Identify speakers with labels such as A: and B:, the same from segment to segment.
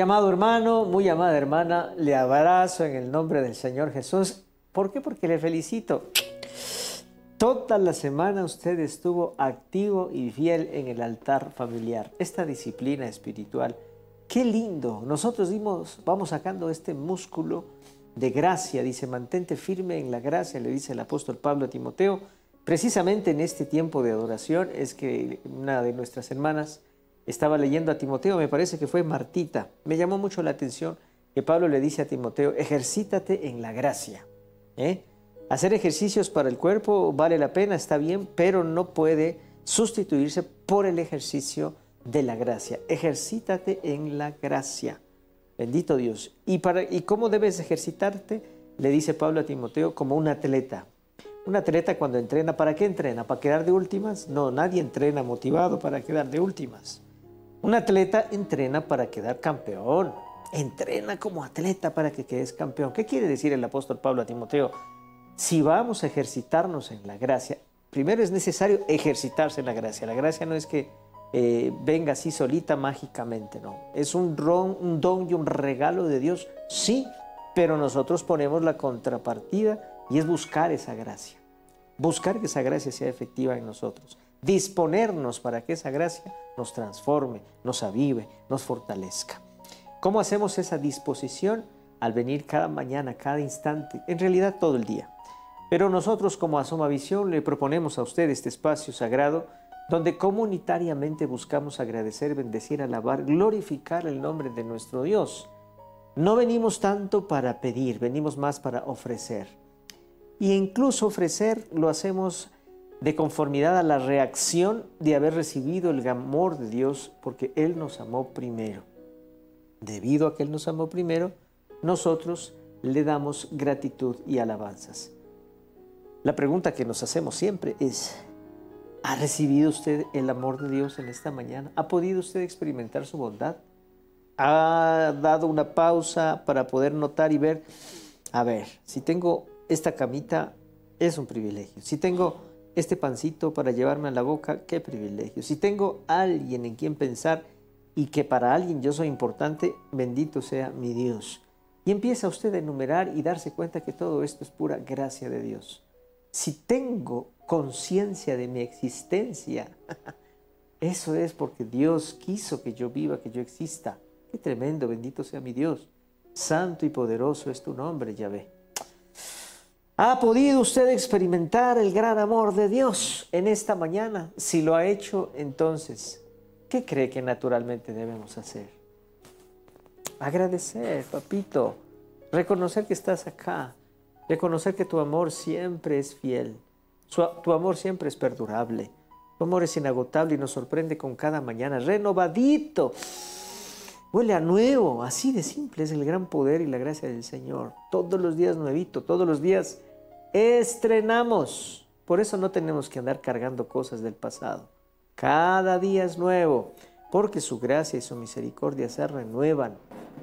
A: Amado hermano, muy amada hermana, le abrazo en el nombre del Señor Jesús. ¿Por qué? Porque le felicito. Toda la semana usted estuvo activo y fiel en el altar familiar. Esta disciplina espiritual, qué lindo. Nosotros dimos, vamos sacando este músculo de gracia. Dice, mantente firme en la gracia, le dice el apóstol Pablo a Timoteo. Precisamente en este tiempo de adoración es que una de nuestras hermanas estaba leyendo a Timoteo, me parece que fue Martita. Me llamó mucho la atención que Pablo le dice a Timoteo, ejercítate en la gracia. ¿eh? Hacer ejercicios para el cuerpo vale la pena, está bien, pero no puede sustituirse por el ejercicio de la gracia. Ejercítate en la gracia. Bendito Dios. ¿Y, para, ¿Y cómo debes ejercitarte? Le dice Pablo a Timoteo como un atleta. Un atleta cuando entrena, ¿para qué entrena? ¿Para quedar de últimas? No, nadie entrena motivado para quedar de últimas. Un atleta entrena para quedar campeón. Entrena como atleta para que quedes campeón. ¿Qué quiere decir el apóstol Pablo a Timoteo? si vamos a ejercitarnos en la gracia, primero es necesario ejercitarse en la gracia. La gracia no es que eh, venga así solita mágicamente, no. Es un, un don y un regalo de Dios, sí, pero nosotros ponemos la contrapartida y es buscar esa gracia. Buscar que esa gracia sea efectiva en nosotros. Disponernos para que esa gracia nos transforme, nos avive, nos fortalezca. ¿Cómo hacemos esa disposición? Al venir cada mañana, cada instante, en realidad todo el día. Pero nosotros como Asoma Visión le proponemos a usted este espacio sagrado donde comunitariamente buscamos agradecer, bendecir, alabar, glorificar el nombre de nuestro Dios. No venimos tanto para pedir, venimos más para ofrecer. Y incluso ofrecer lo hacemos de conformidad a la reacción de haber recibido el amor de Dios porque Él nos amó primero. Debido a que Él nos amó primero, nosotros le damos gratitud y alabanzas. La pregunta que nos hacemos siempre es, ¿ha recibido usted el amor de Dios en esta mañana? ¿Ha podido usted experimentar su bondad? ¿Ha dado una pausa para poder notar y ver, a ver, si tengo esta camita, es un privilegio. Si tengo este pancito para llevarme a la boca, qué privilegio. Si tengo alguien en quien pensar y que para alguien yo soy importante, bendito sea mi Dios. Y empieza usted a enumerar y darse cuenta que todo esto es pura gracia de Dios si tengo conciencia de mi existencia, eso es porque Dios quiso que yo viva, que yo exista. Qué tremendo, bendito sea mi Dios. Santo y poderoso es tu nombre, Yahvé. ¿Ha podido usted experimentar el gran amor de Dios en esta mañana? Si lo ha hecho, entonces, ¿qué cree que naturalmente debemos hacer? Agradecer, papito, reconocer que estás acá, Reconocer que tu amor siempre es fiel, tu amor siempre es perdurable, tu amor es inagotable y nos sorprende con cada mañana, renovadito. Huele a nuevo, así de simple es el gran poder y la gracia del Señor. Todos los días nuevito, todos los días estrenamos. Por eso no tenemos que andar cargando cosas del pasado. Cada día es nuevo, porque su gracia y su misericordia se renuevan.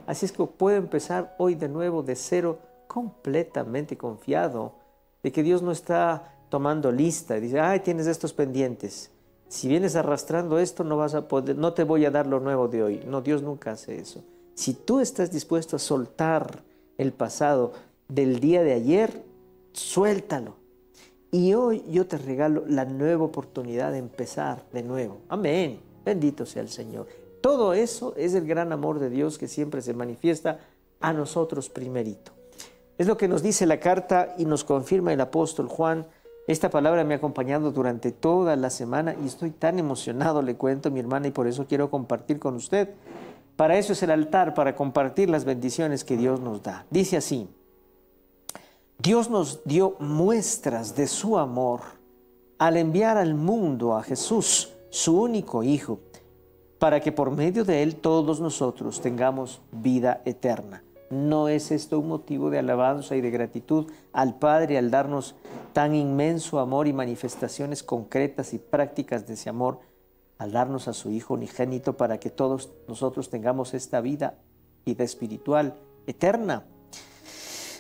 A: Así es que puedo empezar hoy de nuevo de cero completamente confiado de que Dios no está tomando lista y dice, ay, tienes estos pendientes. Si vienes arrastrando esto, no vas a poder, no te voy a dar lo nuevo de hoy. No, Dios nunca hace eso. Si tú estás dispuesto a soltar el pasado del día de ayer, suéltalo. Y hoy yo te regalo la nueva oportunidad de empezar de nuevo. Amén. Bendito sea el Señor. Todo eso es el gran amor de Dios que siempre se manifiesta a nosotros primerito. Es lo que nos dice la carta y nos confirma el apóstol Juan. Esta palabra me ha acompañado durante toda la semana y estoy tan emocionado, le cuento mi hermana, y por eso quiero compartir con usted. Para eso es el altar, para compartir las bendiciones que Dios nos da. Dice así, Dios nos dio muestras de su amor al enviar al mundo a Jesús, su único Hijo, para que por medio de Él todos nosotros tengamos vida eterna. ¿No es esto un motivo de alabanza y de gratitud al Padre al darnos tan inmenso amor y manifestaciones concretas y prácticas de ese amor, al darnos a su Hijo unigénito para que todos nosotros tengamos esta vida, vida espiritual eterna?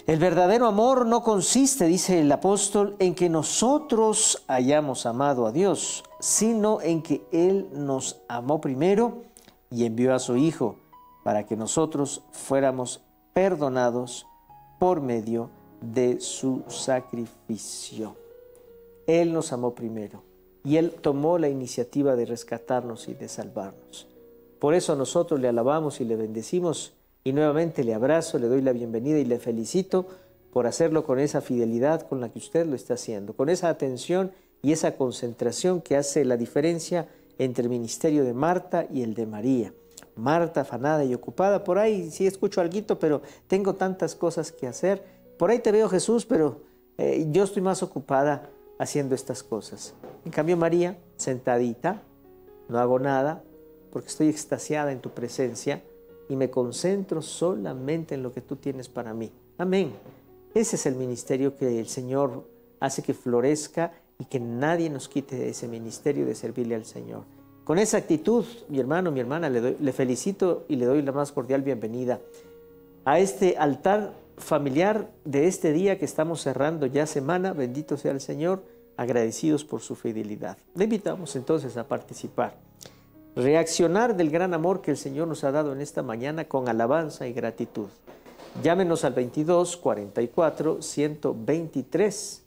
A: El verdadero amor no consiste, dice el apóstol, en que nosotros hayamos amado a Dios, sino en que Él nos amó primero y envió a su Hijo para que nosotros fuéramos perdonados por medio de su sacrificio. Él nos amó primero y Él tomó la iniciativa de rescatarnos y de salvarnos. Por eso nosotros le alabamos y le bendecimos y nuevamente le abrazo, le doy la bienvenida y le felicito por hacerlo con esa fidelidad con la que usted lo está haciendo, con esa atención y esa concentración que hace la diferencia entre el ministerio de Marta y el de María. Marta afanada y ocupada, por ahí sí escucho algo, pero tengo tantas cosas que hacer. Por ahí te veo Jesús, pero eh, yo estoy más ocupada haciendo estas cosas. En cambio María, sentadita, no hago nada, porque estoy extasiada en tu presencia y me concentro solamente en lo que tú tienes para mí. Amén. Ese es el ministerio que el Señor hace que florezca y que nadie nos quite ese ministerio de servirle al Señor. Con esa actitud, mi hermano, mi hermana, le, le felicito y le doy la más cordial bienvenida a este altar familiar de este día que estamos cerrando ya semana. Bendito sea el Señor, agradecidos por su fidelidad. Le invitamos entonces a participar reaccionar del gran amor que el Señor nos ha dado en esta mañana con alabanza y gratitud. Llámenos al 22 44 123,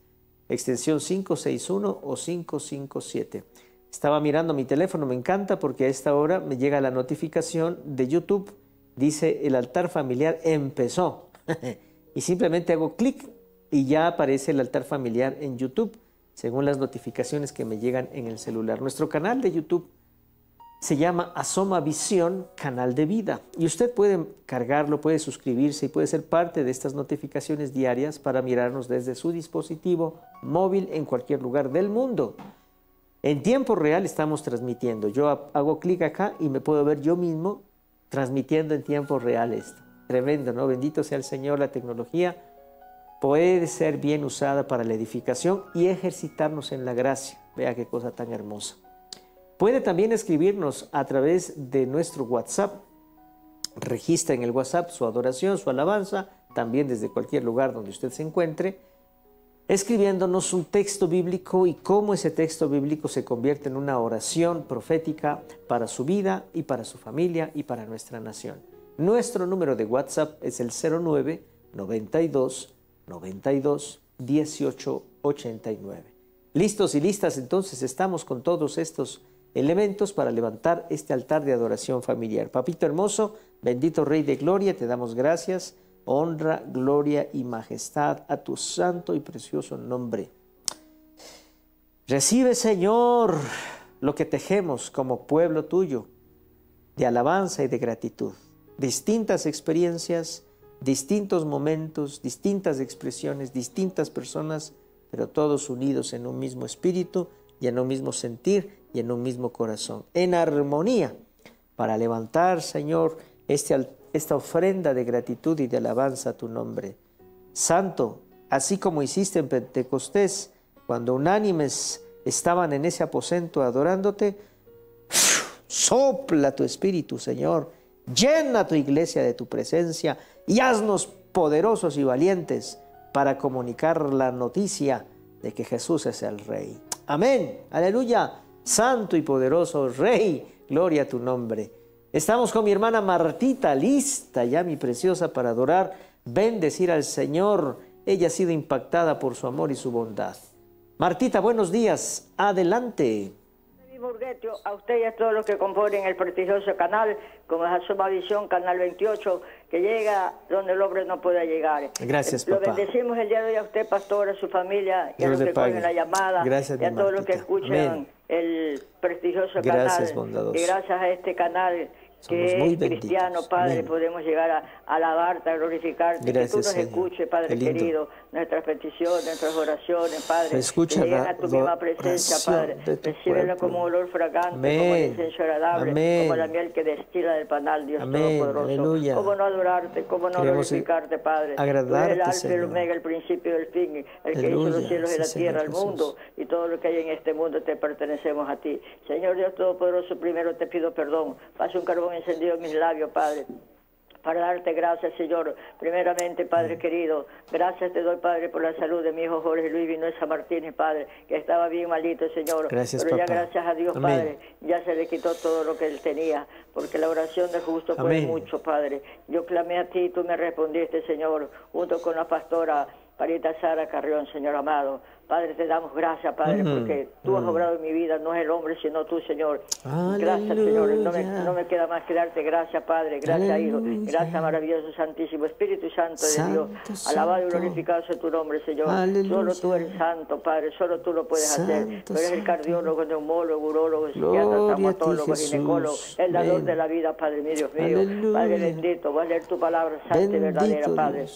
A: extensión 561 o 557. Estaba mirando mi teléfono, me encanta porque a esta hora me llega la notificación de YouTube. Dice, el altar familiar empezó. y simplemente hago clic y ya aparece el altar familiar en YouTube, según las notificaciones que me llegan en el celular. Nuestro canal de YouTube se llama Asoma Visión Canal de Vida. Y usted puede cargarlo, puede suscribirse y puede ser parte de estas notificaciones diarias para mirarnos desde su dispositivo móvil en cualquier lugar del mundo. En tiempo real estamos transmitiendo. Yo hago clic acá y me puedo ver yo mismo transmitiendo en tiempo real esto. Tremendo, ¿no? Bendito sea el Señor, la tecnología puede ser bien usada para la edificación y ejercitarnos en la gracia. Vea qué cosa tan hermosa. Puede también escribirnos a través de nuestro WhatsApp. Registra en el WhatsApp su adoración, su alabanza, también desde cualquier lugar donde usted se encuentre, escribiéndonos un texto bíblico y cómo ese texto bíblico se convierte en una oración profética para su vida y para su familia y para nuestra nación. Nuestro número de WhatsApp es el 09 92 92 18 89. Listos y listas, entonces estamos con todos estos elementos para levantar este altar de adoración familiar. Papito hermoso, bendito Rey de Gloria, te damos gracias, honra, gloria y majestad a tu santo y precioso nombre. Recibe, Señor, lo que tejemos como pueblo tuyo, de alabanza y de gratitud. Distintas experiencias, distintos momentos, distintas expresiones, distintas personas, pero todos unidos en un mismo espíritu y en un mismo sentir y en un mismo corazón, en armonía, para levantar, Señor, este, esta ofrenda de gratitud y de alabanza a tu nombre. Santo, así como hiciste en Pentecostés, cuando unánimes estaban en ese aposento adorándote, sopla tu espíritu, Señor, llena tu iglesia de tu presencia y haznos poderosos y valientes para comunicar la noticia de que Jesús es el Rey. Amén, aleluya. Santo y poderoso Rey, gloria a tu nombre. Estamos con mi hermana Martita, lista ya mi preciosa para adorar, bendecir al Señor. Ella ha sido impactada por su amor y su bondad. Martita, buenos días. Adelante.
B: A usted y a todos los que componen el prestigioso canal, como es Asoma Visión, Canal 28, que llega donde el hombre no puede llegar.
A: Gracias,
B: Lo bendecimos el día de hoy a usted, pastor, a su familia, y a los que cogen la llamada,
A: Gracias,
B: y a todos los que escuchan el prestigioso
A: gracias,
B: canal. Y gracias a este canal que es cristiano, Padre, podemos llegar a alabarte, a glorificarte, que tú nos escuches, Padre querido, nuestras peticiones, nuestras oraciones, Padre,
A: Escucha
B: que a tu misma presencia, Padre, recíbela como olor fragante, como incienso agradable, como la miel que destila del panal, Dios Todopoderoso. Aleluya. Cómo no adorarte, cómo no glorificarte, Padre.
A: Agradarte,
B: el alfa el omega, el principio y el fin, el que hizo los cielos y la tierra, el mundo, y todo lo que hay en este mundo te pertenecemos a ti. Señor Dios Todopoderoso, primero te pido perdón, pase un carbón encendido en mis labios, Padre para darte gracias, Señor. Primeramente, Padre mm. querido, gracias te doy, Padre, por la salud de mi hijo Jorge Luis Vinuesa Martínez, Padre, que estaba bien malito, Señor.
A: Gracias,
B: Pero ya gracias a Dios, Padre, ya se le quitó todo lo que él tenía, porque la oración de justo fue mucho, Padre. Yo clamé a ti, y tú me respondiste, Señor, junto con la pastora Parita Sara Carrión, Señor amado. Padre, te damos gracias, Padre, porque tú has obrado en mi vida, no es el hombre, sino tú, Señor. Gracias, Señor. No me, queda más que darte gracias, Padre. Gracias, Hijo. Gracias, maravilloso, Santísimo Espíritu Santo de Dios. Alabado y glorificado sea tu nombre, Señor. Solo tú eres santo, Padre. Solo tú lo puedes hacer. Tú eres el cardiólogo, neumólogo, urólogo, psiquiatra, traumatólogo, ginecólogo, el dador de la vida, Padre mío, Dios mío. Padre bendito, voy a leer tu palabra santa y verdadera, Padre.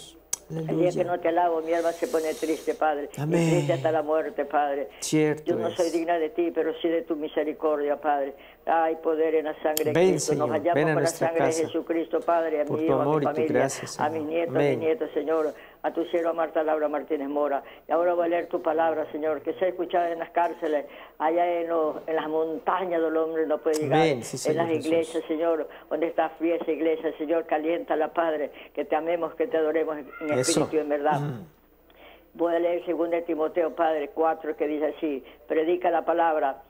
B: El día que no te alabo, mi alma se pone triste, Padre. Amén. triste hasta la muerte, Padre.
A: Cierto
B: Yo no soy digna de ti, pero sí de tu misericordia, Padre. Hay poder en la sangre de Cristo. Nos hallamos con la sangre de Jesucristo, Padre, a mi hijo, a mi familia, a mis nietos, a mis nietos, Señor a tu sierva Marta Laura Martínez Mora. Y ahora voy a leer tu palabra, Señor, que sea escuchada en las cárceles, allá en, las montañas del hombre no puede llegar, en las iglesias, Señor, donde está fría esa iglesia, Señor, calienta la Padre, que te amemos, que te adoremos en espíritu y en verdad. Mm. Voy a leer 2 Timoteo, Padre, 4, que dice así, predica la palabra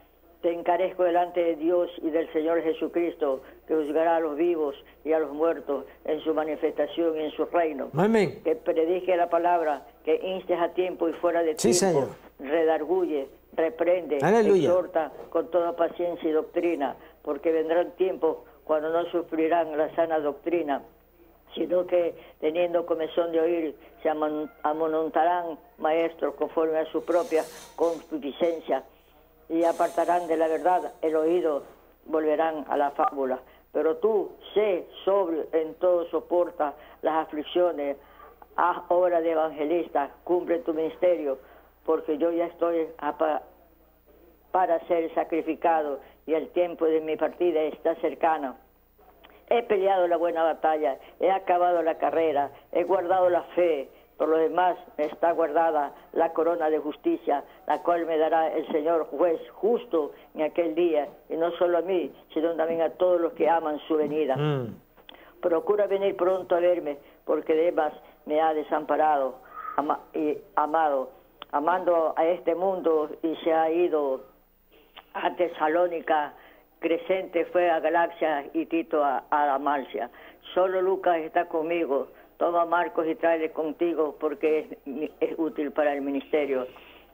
B: te encarezco delante de Dios y del Señor Jesucristo, que juzgará a los vivos y a los muertos en su manifestación y en su reino.
A: Amén.
B: Que predique la palabra, que instes a tiempo y fuera de tiempo, redarguye, reprende, exhorta con toda paciencia y doctrina, porque vendrán tiempos cuando no sufrirán la sana doctrina, sino que teniendo comezón de oír, se amonontarán maestros conforme a su propia concupiscencia y apartarán de la verdad el oído, volverán a la fábula. Pero tú, sé sobrio en todo, soporta las aflicciones, haz obra de evangelista, cumple tu ministerio, porque yo ya estoy para ser sacrificado y el tiempo de mi partida está cercano. He peleado la buena batalla, he acabado la carrera, he guardado la fe, por lo demás está guardada la corona de justicia, la cual me dará el Señor juez justo en aquel día, y no solo a mí, sino también a todos los que aman su venida. Mm. Procura venir pronto a verme, porque demás me ha desamparado y amado, amando a este mundo y se ha ido a Tesalónica, Crescente fue a Galaxia y Tito a, a Amalcia. Solo Lucas está conmigo Toma Marcos y tráele contigo porque es, útil para el ministerio.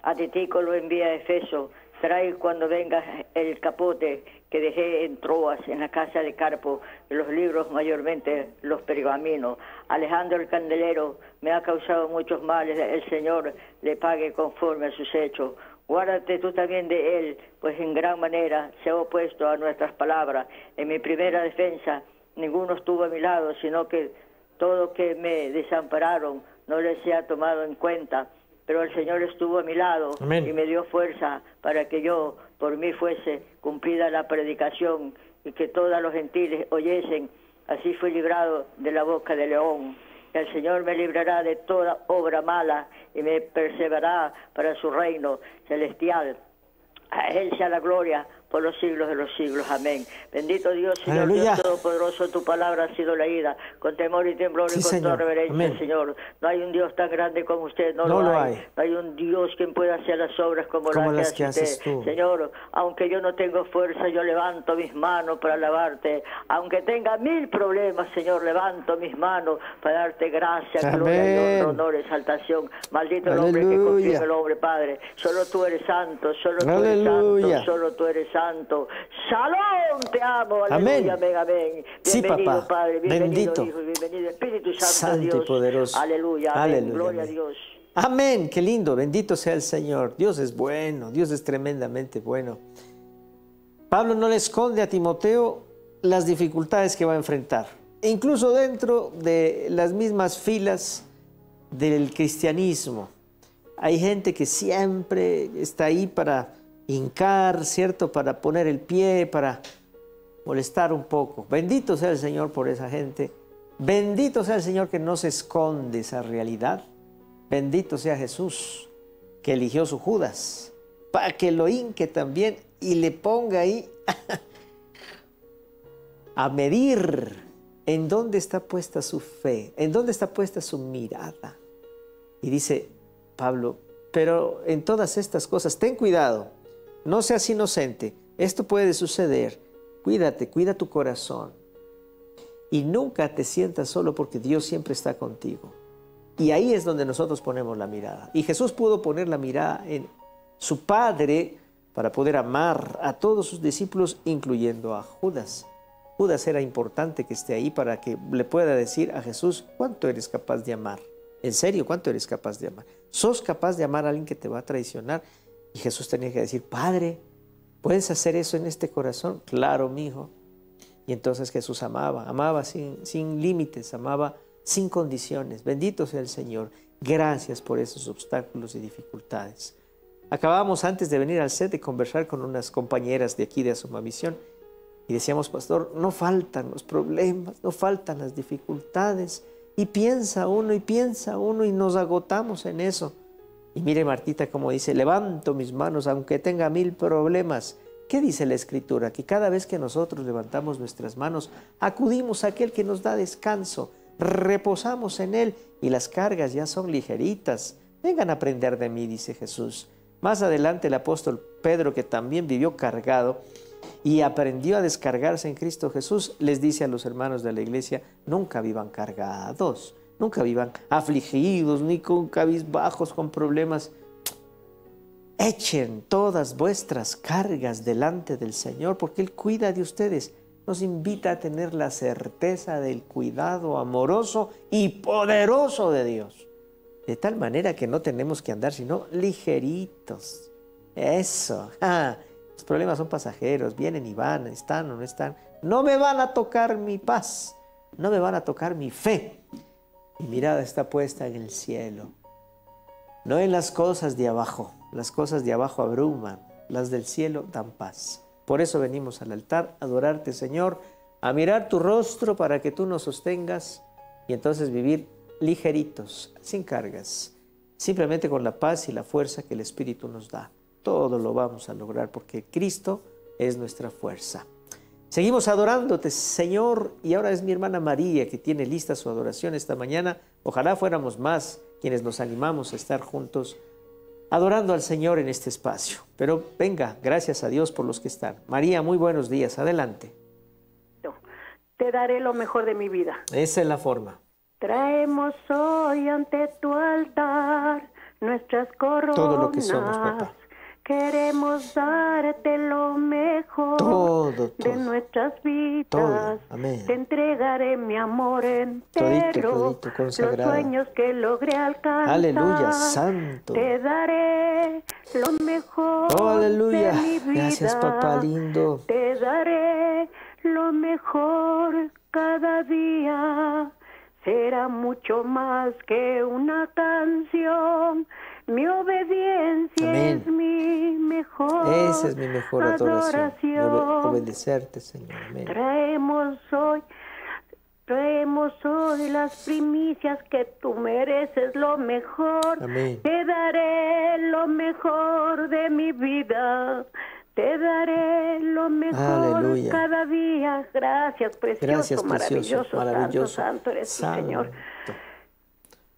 B: A Titico lo envía a Efeso. Trae cuando venga el capote que dejé en Troas, en la casa de Carpo, los libros mayormente los pergaminos. Alejandro el Candelero me ha causado muchos males, el Señor le pague conforme a sus hechos. Guárdate tú también de él, pues en gran manera se ha opuesto a nuestras palabras. En mi primera defensa ninguno estuvo a mi lado, sino que todo que me desampararon no les ha tomado en cuenta, pero el Señor estuvo a mi lado y me dio fuerza para que yo por mí fuese cumplida la predicación y que todos los gentiles oyesen. Así fui librado de la boca del león. El Señor me librará de toda obra mala y me perseverará para su reino celestial. A Él sea la gloria por los siglos de los siglos. Amén. Bendito Dios, Señor Dios Todopoderoso, tu palabra ha sido leída con temor y temblor y con toda reverencia, Señor. No hay un Dios tan grande como usted, no, lo, hay. No hay un Dios quien pueda hacer las obras como, las, que, hace usted. Señor, aunque yo no tengo fuerza, yo levanto mis manos para alabarte. Aunque tenga mil problemas, Señor, levanto mis manos para darte gracias, gloria, y honor, exaltación. Maldito el hombre que confía en el hombre, Padre. Solo tú eres santo, solo tú eres santo, solo tú eres santo Santo. Shalom, te amo. Aleluya, amén. amén,
A: Sí, papá.
B: Padre.
A: Bienvenido, Bendito.
B: Hijo, bienvenido Espíritu Santo, Dios.
A: y poderoso.
B: Aleluya. Amén. Gloria a Dios.
A: Amén. Qué lindo. Bendito sea el Señor. Dios es bueno. Dios es tremendamente bueno. Pablo no le esconde a Timoteo las dificultades que va a enfrentar. E incluso dentro de las mismas filas del cristianismo. Hay gente que siempre está ahí para hincar, ¿cierto? Para poner el pie, para molestar un poco. Bendito sea el Señor por esa gente. Bendito sea el Señor que no se esconde esa realidad. Bendito sea Jesús que eligió su Judas para que lo hinque también y le ponga ahí a medir ¿En dónde está puesta su fe? ¿En dónde está puesta su mirada? Y dice Pablo, pero en todas estas cosas, ten cuidado, no seas inocente, esto puede suceder, cuídate, cuida tu corazón. Y nunca te sientas solo porque Dios siempre está contigo. Y ahí es donde nosotros ponemos la mirada. Y Jesús pudo poner la mirada en su Padre para poder amar a todos sus discípulos, incluyendo a Judas. Judas era importante que esté ahí para que le pueda decir a Jesús cuánto eres capaz de amar. En serio, ¿cuánto eres capaz de amar? ¿Sos capaz de amar a alguien que te va a traicionar? Y Jesús tenía que decir, Padre, ¿puedes hacer eso en este corazón? Claro, mi hijo. Y entonces Jesús amaba, amaba sin, sin límites, amaba sin condiciones. Bendito sea el Señor. Gracias por esos obstáculos y dificultades. Acabamos antes de venir al set de conversar con unas compañeras de aquí de Asoma Misión y decíamos, pastor, no faltan los problemas, no faltan las dificultades. Y piensa uno y piensa uno y nos agotamos en eso. Y mire Martita como dice, levanto mis manos aunque tenga mil problemas. ¿Qué dice la escritura? Que cada vez que nosotros levantamos nuestras manos, acudimos a aquel que nos da descanso, reposamos en él y las cargas ya son ligeritas. Vengan a aprender de mí, dice Jesús. Más adelante el apóstol Pedro, que también vivió cargado, y aprendió a descargarse en Cristo Jesús, les dice a los hermanos de la iglesia, nunca vivan cargados, nunca vivan afligidos, ni con cabizbajos, con problemas. Echen todas vuestras cargas delante del Señor, porque Él cuida de ustedes. Nos invita a tener la certeza del cuidado amoroso y poderoso de Dios. De tal manera que no tenemos que andar sino ligeritos. Eso. Los problemas son pasajeros, vienen y van, están o no están. No me van a tocar mi paz, no me van a tocar mi fe. Mi mirada está puesta en el cielo, no en las cosas de abajo. Las cosas de abajo abruman, las del cielo dan paz. Por eso venimos al altar a adorarte, Señor, a mirar tu rostro para que tú nos sostengas y entonces vivir ligeritos, sin cargas, simplemente con la paz y la fuerza que el Espíritu nos da todo lo vamos a lograr porque Cristo es nuestra fuerza. Seguimos adorándote, Señor, y ahora es mi hermana María que tiene lista su adoración esta mañana. Ojalá fuéramos más quienes nos animamos a estar juntos adorando al Señor en este espacio. Pero venga, gracias a Dios por los que están. María, muy buenos días, adelante.
C: Te daré lo mejor de mi vida.
A: Esa es la forma.
C: Traemos hoy ante tu altar nuestras coronas.
A: Todo lo que somos, papá.
C: Queremos darte lo mejor de nuestras vidas. Te entregaré mi amor entero. los sueños que logré alcanzar.
A: Aleluya, santo.
C: Te daré lo mejor
A: oh, aleluya. de mi vida. Gracias, papá lindo.
C: Te daré lo mejor cada día. Será mucho más que una canción mi obediencia es mi mejor
A: Esa es mi mejor adoración. obedecerte, Señor.
C: Traemos hoy, traemos hoy las primicias que tú mereces lo mejor. Te daré lo mejor de mi vida. Te daré lo mejor cada día. Gracias, precioso, maravilloso, maravilloso, santo, santo eres Señor.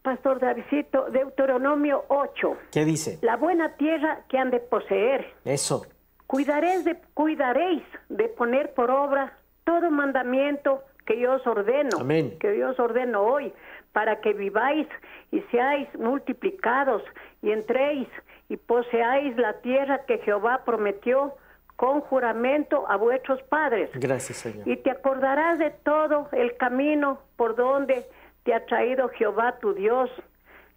C: Pastor Davidito, Deuteronomio 8.
A: ¿Qué dice?
C: La buena tierra que han de poseer.
A: Eso.
C: Cuidaréis de, cuidaréis de poner por obra todo mandamiento que yo os ordeno.
A: Amén.
C: Que yo os ordeno hoy, para que viváis y seáis multiplicados y entréis y poseáis la tierra que Jehová prometió con juramento a vuestros padres.
A: Gracias, Señor.
C: Y te acordarás de todo el camino por donde te ha traído Jehová tu Dios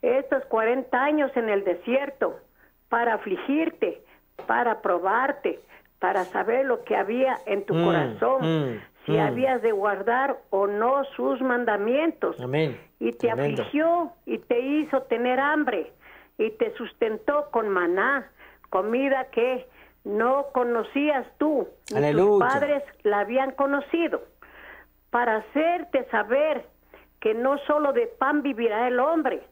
C: estos 40 años en el desierto para afligirte, para probarte, para saber lo que había en tu mm, corazón, mm, si mm. habías de guardar o no sus mandamientos.
A: Amén.
C: Y te afligió y te hizo tener hambre y te sustentó con maná, comida que no conocías tú, ni tus padres la habían conocido, para hacerte saber que no solo de pan vivirá el hombre,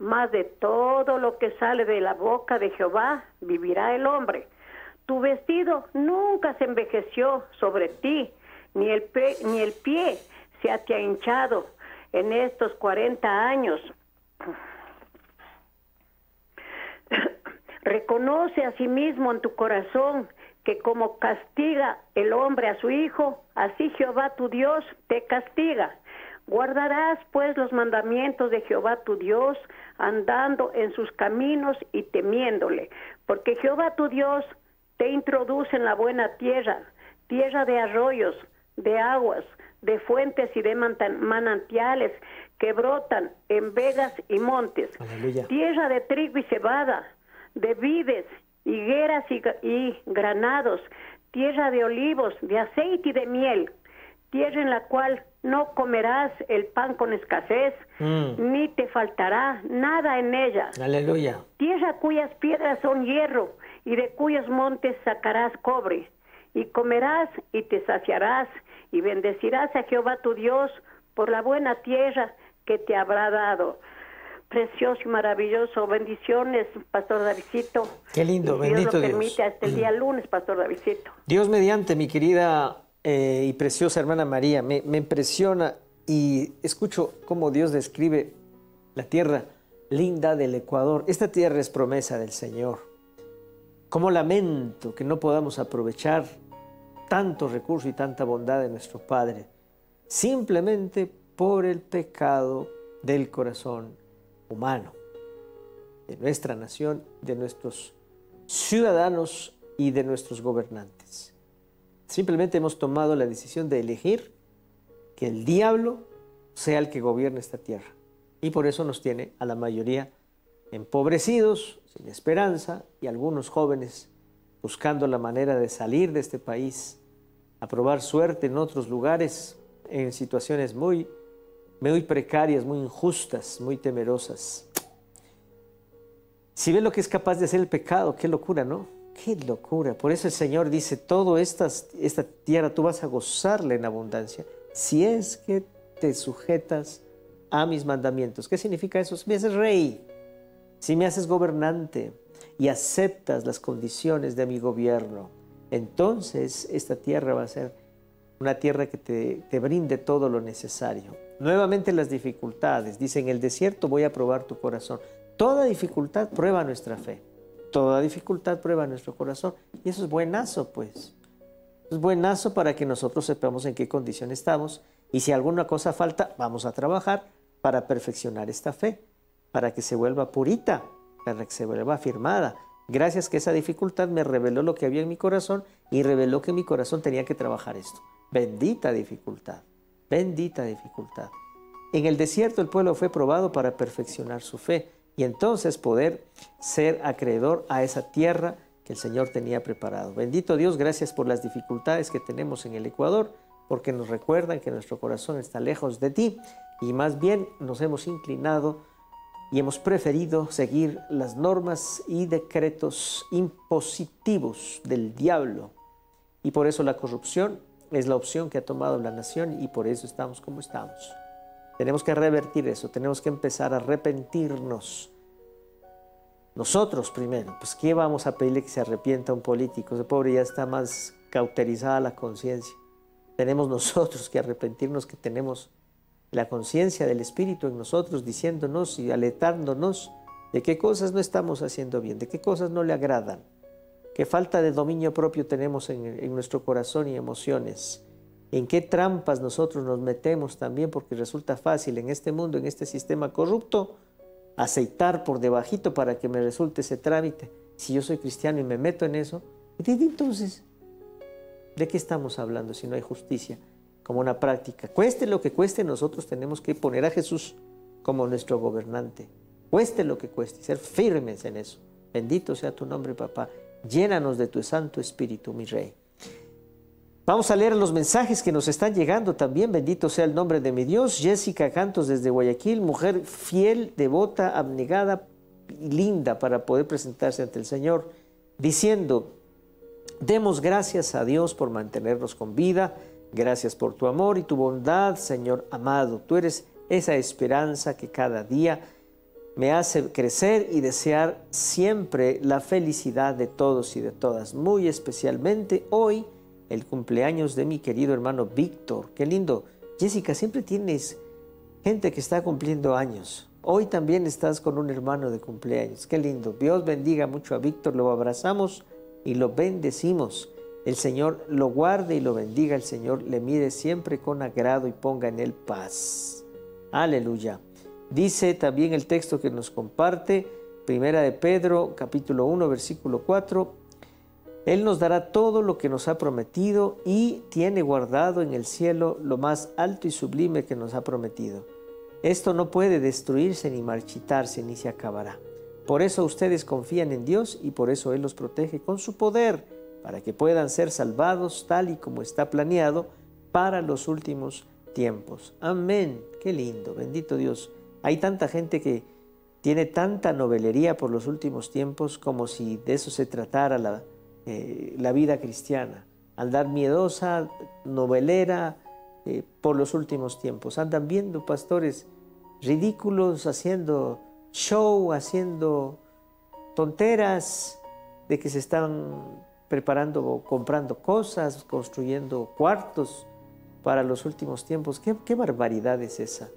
C: más de todo lo que sale de la boca de Jehová vivirá el hombre. Tu vestido nunca se envejeció sobre ti, ni el, ni el pie se te ha hinchado en estos 40 años. Reconoce a sí mismo en tu corazón que como castiga el hombre a su hijo, así Jehová tu Dios te castiga. Guardarás pues los mandamientos de Jehová tu Dios, andando en sus caminos y temiéndole, porque Jehová tu Dios te introduce en la buena tierra, tierra de arroyos, de aguas, de fuentes y de manantiales que brotan en vegas y montes, tierra de trigo y cebada, de vides, higueras y, granados, tierra de olivos, de aceite y de miel, tierra en la cual no comerás el pan con escasez, mm. ni te faltará nada en ella.
A: Aleluya.
C: Tierra cuyas piedras son hierro, y de cuyos montes sacarás cobre, y comerás y te saciarás, y bendecirás a Jehová tu Dios por la buena tierra que te habrá dado precioso y maravilloso. Bendiciones, Pastor Davidito.
A: Qué lindo,
C: y
A: bendito
C: Dios. lo permite hasta el día lunes, Pastor Davidito.
A: Dios mediante, mi querida eh, y preciosa hermana María, me, me impresiona y escucho cómo Dios describe la tierra linda del Ecuador. Esta tierra es promesa del Señor. Cómo lamento que no podamos aprovechar tanto recurso y tanta bondad de nuestro Padre, simplemente por el pecado del corazón humano, de nuestra nación, de nuestros ciudadanos y de nuestros gobernantes. Simplemente hemos tomado la decisión de elegir que el diablo sea el que gobierne esta tierra. Y por eso nos tiene a la mayoría empobrecidos, sin esperanza, y algunos jóvenes buscando la manera de salir de este país, a probar suerte en otros lugares, en situaciones muy muy precarias, muy injustas, muy temerosas. Si ves lo que es capaz de hacer el pecado, qué locura, ¿no? Qué locura. Por eso el Señor dice, todo esta, esta tierra tú vas a gozarla en abundancia si es que te sujetas a mis mandamientos. ¿Qué significa eso? Si me haces rey, si me haces gobernante y aceptas las condiciones de mi gobierno, entonces esta tierra va a ser una tierra que te brinde todo lo necesario. Nuevamente las dificultades. Dice, en el desierto voy a probar tu corazón. Toda dificultad prueba nuestra fe. Toda dificultad prueba nuestro corazón. Y eso es buenazo, pues. Es buenazo para que nosotros sepamos en qué condición estamos. Y si alguna cosa falta, vamos a trabajar para perfeccionar esta fe, para que se vuelva purita, para que se vuelva afirmada. Gracias que esa dificultad me reveló lo que había en mi corazón y reveló que mi corazón tenía que trabajar esto. Bendita dificultad. Bendita dificultad. En el desierto el pueblo fue probado para perfeccionar su fe y entonces poder ser acreedor a esa tierra que el Señor tenía preparado. Bendito Dios, gracias por las dificultades que tenemos en el Ecuador, porque nos recuerdan que nuestro corazón está lejos de ti y más bien nos hemos inclinado y hemos preferido seguir las normas y decretos impositivos del diablo. Y por eso la corrupción es la opción que ha tomado la nación y por eso estamos como estamos. Tenemos que revertir eso, tenemos que empezar a arrepentirnos. Nosotros primero, pues ¿qué vamos a pedirle que se arrepienta a un político? Ese pobre ya está más cauterizada la conciencia. Tenemos nosotros que arrepentirnos que tenemos la conciencia del Espíritu en nosotros diciéndonos y aletándonos de qué cosas no estamos haciendo bien, de qué cosas no le agradan qué falta de dominio propio tenemos en, nuestro corazón y emociones, en qué trampas nosotros nos metemos también, porque resulta fácil en este mundo, en este sistema corrupto, aceitar por debajito para que me resulte ese trámite. Si yo soy cristiano y me meto en eso, entonces, ¿de qué estamos hablando si no hay justicia como una práctica? Cueste lo que cueste, nosotros tenemos que poner a Jesús como nuestro gobernante. Cueste lo que cueste, ser firmes en eso. Bendito sea tu nombre, papá. Llénanos de tu Santo Espíritu, mi Rey. Vamos a leer los mensajes que nos están llegando también. Bendito sea el nombre de mi Dios. Jessica Cantos desde Guayaquil, mujer fiel, devota, abnegada y linda para poder presentarse ante el Señor, diciendo, demos gracias a Dios por mantenernos con vida. Gracias por tu amor y tu bondad, Señor amado. Tú eres esa esperanza que cada día me hace crecer y desear siempre la felicidad de todos y de todas, muy especialmente hoy, el cumpleaños de mi querido hermano Víctor. Qué lindo Jessica, siempre tienes gente que está cumpliendo años. Hoy también estás con un hermano de cumpleaños. Qué lindo. Dios bendiga mucho a Víctor. Lo abrazamos y lo bendecimos. El Señor lo guarde y lo bendiga. El Señor le mire siempre con agrado y ponga en él paz. Aleluya. Dice también el texto que nos comparte, Primera de Pedro, capítulo 1, versículo 4. Él nos dará todo lo que nos ha prometido y tiene guardado en el cielo lo más alto y sublime que nos ha prometido. Esto no puede destruirse ni marchitarse ni se acabará. Por eso ustedes confían en Dios y por eso Él los protege con su poder para que puedan ser salvados tal y como está planeado para los últimos tiempos. Amén. Qué lindo, bendito Dios. Hay tanta gente que tiene tanta novelería por los últimos tiempos como si de eso se tratara la, eh, la vida cristiana. Andar miedosa, novelera eh, por los últimos tiempos. Andan viendo pastores ridículos haciendo show, haciendo tonteras de que se están preparando o comprando cosas, construyendo cuartos para los últimos tiempos. ¿Qué, ¿Qué, barbaridad es esa?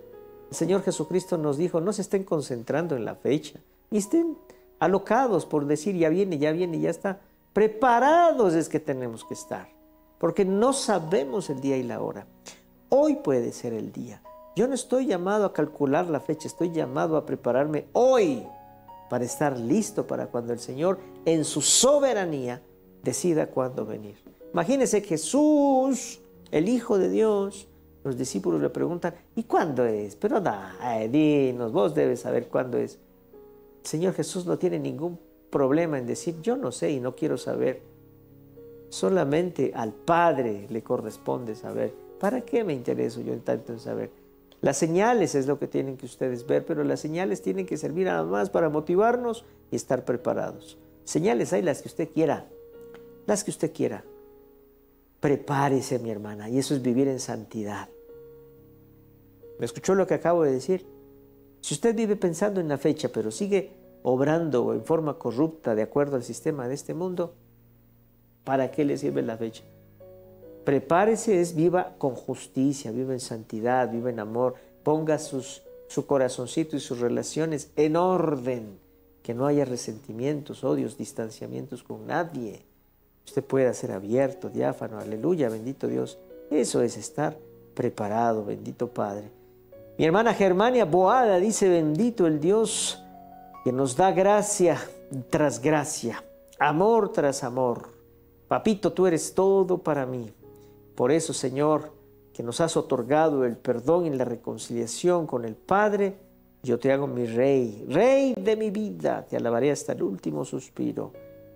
A: El Señor Jesucristo nos dijo, no se estén concentrando en la fecha, ni estén alocados por decir, ya viene, ya viene, ya está. Preparados es que tenemos que estar, porque no sabemos el día y la hora. Hoy puede ser el día. Yo no estoy llamado a calcular la fecha, estoy llamado a prepararme hoy para estar listo para cuando el Señor en su soberanía decida cuándo venir. Imagínense Jesús, el Hijo de Dios, los discípulos le preguntan, ¿y cuándo es? Pero da, dinos, vos debes saber cuándo es. El Señor Jesús no tiene ningún problema en decir, yo no sé y no quiero saber. Solamente al Padre le corresponde saber. ¿Para qué me intereso yo en tanto en saber? Las señales es lo que tienen que ustedes ver, pero las señales tienen que servir nada más para motivarnos y estar preparados. Señales hay las que usted quiera, las que usted quiera. Prepárese, mi hermana, y eso es vivir en santidad. ¿Me escuchó lo que acabo de decir? Si usted vive pensando en la fecha, pero sigue obrando en forma corrupta de acuerdo al sistema de este mundo, ¿para qué le sirve la fecha? Prepárese, es viva con justicia, viva en santidad, viva en amor, ponga sus, su corazoncito y sus relaciones en orden, que no haya resentimientos, odios, distanciamientos con nadie Usted pueda ser abierto, diáfano, aleluya, bendito Dios. Eso es estar preparado, bendito Padre. Mi hermana Germania Boada dice, bendito el Dios que nos da gracia tras gracia, amor tras amor. Papito, tú eres todo para mí. Por eso, Señor, que nos has otorgado el perdón y la reconciliación con el Padre, yo te hago mi rey, rey de mi vida, te alabaré hasta el último suspiro.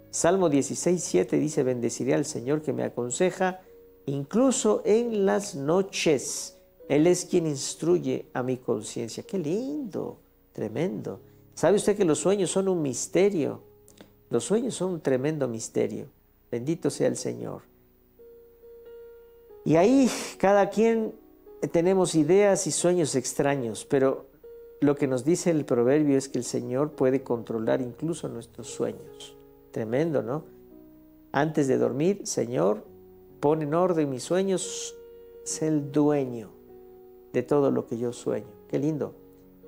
A: Salmo 16, 7 dice, bendeciré al Señor que me aconseja, incluso en las noches. Él es quien instruye a mi conciencia. Qué lindo, tremendo. ¿Sabe usted que los sueños son un misterio? Los sueños son un tremendo misterio. Bendito sea el Señor. Y ahí cada quien tenemos ideas y sueños extraños, pero lo que nos dice el proverbio es que el Señor puede controlar incluso nuestros sueños. Tremendo, ¿no? Antes de dormir, Señor, pon en orden mis sueños, sé el dueño de todo lo que yo sueño. Qué lindo.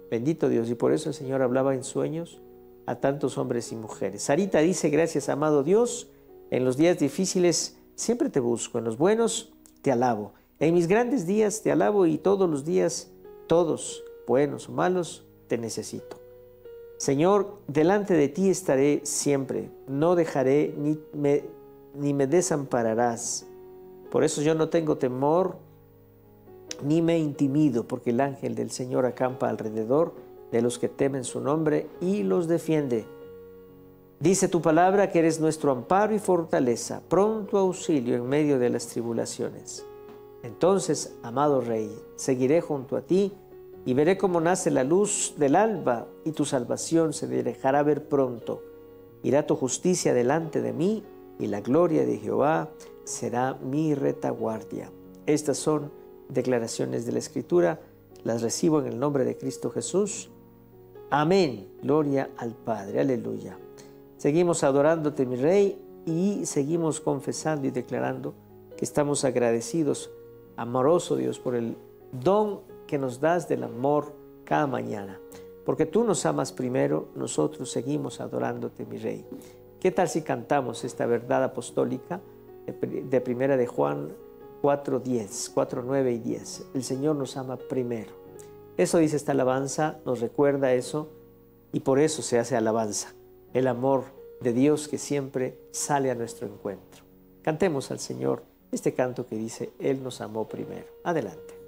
A: Bendito Dios. Y por eso el Señor hablaba en sueños a tantos hombres y mujeres. Sarita dice, gracias, amado Dios, en los días difíciles siempre te busco, en los buenos te alabo. En mis grandes días te alabo y todos los días, todos, buenos o malos, te necesito. Señor, delante de ti estaré siempre, no dejaré ni me, ni me desampararás. Por eso yo no tengo temor ni me intimido, porque el ángel del Señor acampa alrededor de los que temen su nombre y los defiende. Dice tu palabra que eres nuestro amparo y fortaleza, pronto auxilio en medio de las tribulaciones. Entonces, amado Rey, seguiré junto a ti y veré cómo nace la luz del alba y tu salvación se dejará ver pronto. Irá tu justicia delante de mí y la gloria de Jehová será mi retaguardia. Estas son declaraciones de la Escritura, las recibo en el nombre de Cristo Jesús. Amén. Gloria al Padre. Aleluya. Seguimos adorándote, mi Rey, y seguimos confesando y declarando que estamos agradecidos, amoroso Dios, por el
D: don que nos das del amor cada mañana. Porque tú nos amas primero, nosotros seguimos adorándote, mi Rey. ¿Qué tal si cantamos esta verdad apostólica de primera de Juan 4, 10, 4, 9 y 10? El Señor nos ama primero. Eso dice esta alabanza, nos recuerda eso y por eso se hace alabanza, el amor de Dios que siempre sale a nuestro encuentro. Cantemos al Señor este canto que dice, Él nos amó primero. Adelante.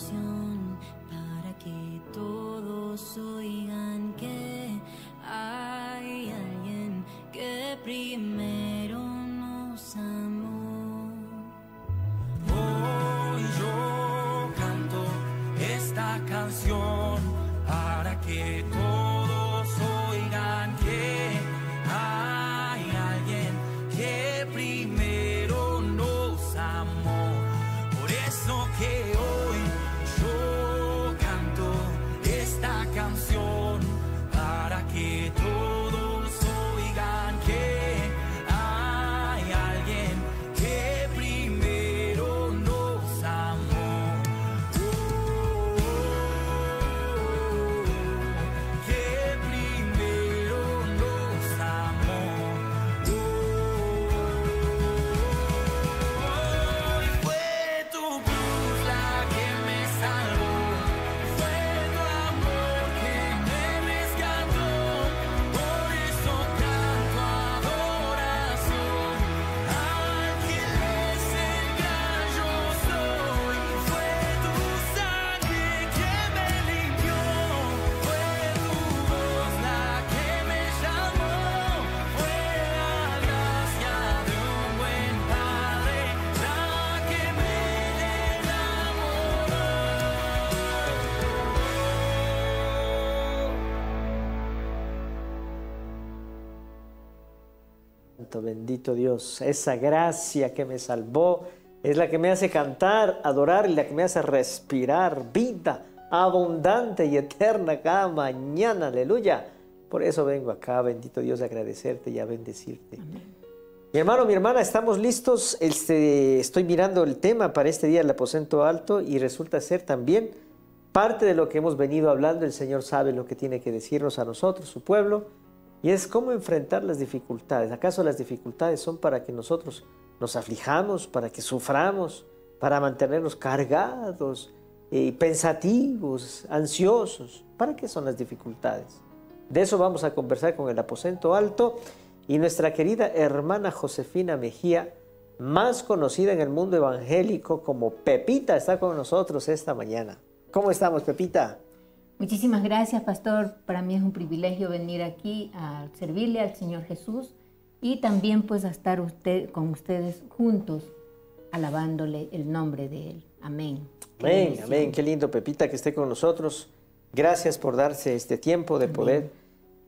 A: canción. Bendito Dios. Esa gracia que me salvó es la que me hace cantar, adorar y la que me hace respirar vida abundante y eterna cada mañana. Aleluya. Por eso vengo acá, bendito Dios, a agradecerte y a bendecirte. Mi hermano, mi hermana, estamos listos. Este, estoy mirando el tema para este día del aposento alto y resulta ser también parte de lo que hemos venido hablando. El Señor sabe lo que tiene que decirnos a nosotros, su pueblo, y es cómo enfrentar las dificultades. ¿Acaso las dificultades son para que nosotros nos aflijamos, para que suframos, para mantenernos cargados, pensativos, ansiosos. ¿Para qué son las dificultades? De eso vamos a conversar con el aposento alto y nuestra querida hermana Josefina Mejía, más conocida en el mundo evangélico como Pepita, está con nosotros esta mañana. ¿Cómo estamos, Pepita?
E: Muchísimas gracias, pastor. Para mí es un privilegio venir aquí a servirle al Señor Jesús y también pues a estar usted, con ustedes juntos alabándole el nombre de Él. Amén.
A: Amén, amén. Qué lindo, Pepita, que esté con nosotros. Gracias por darse este tiempo de poder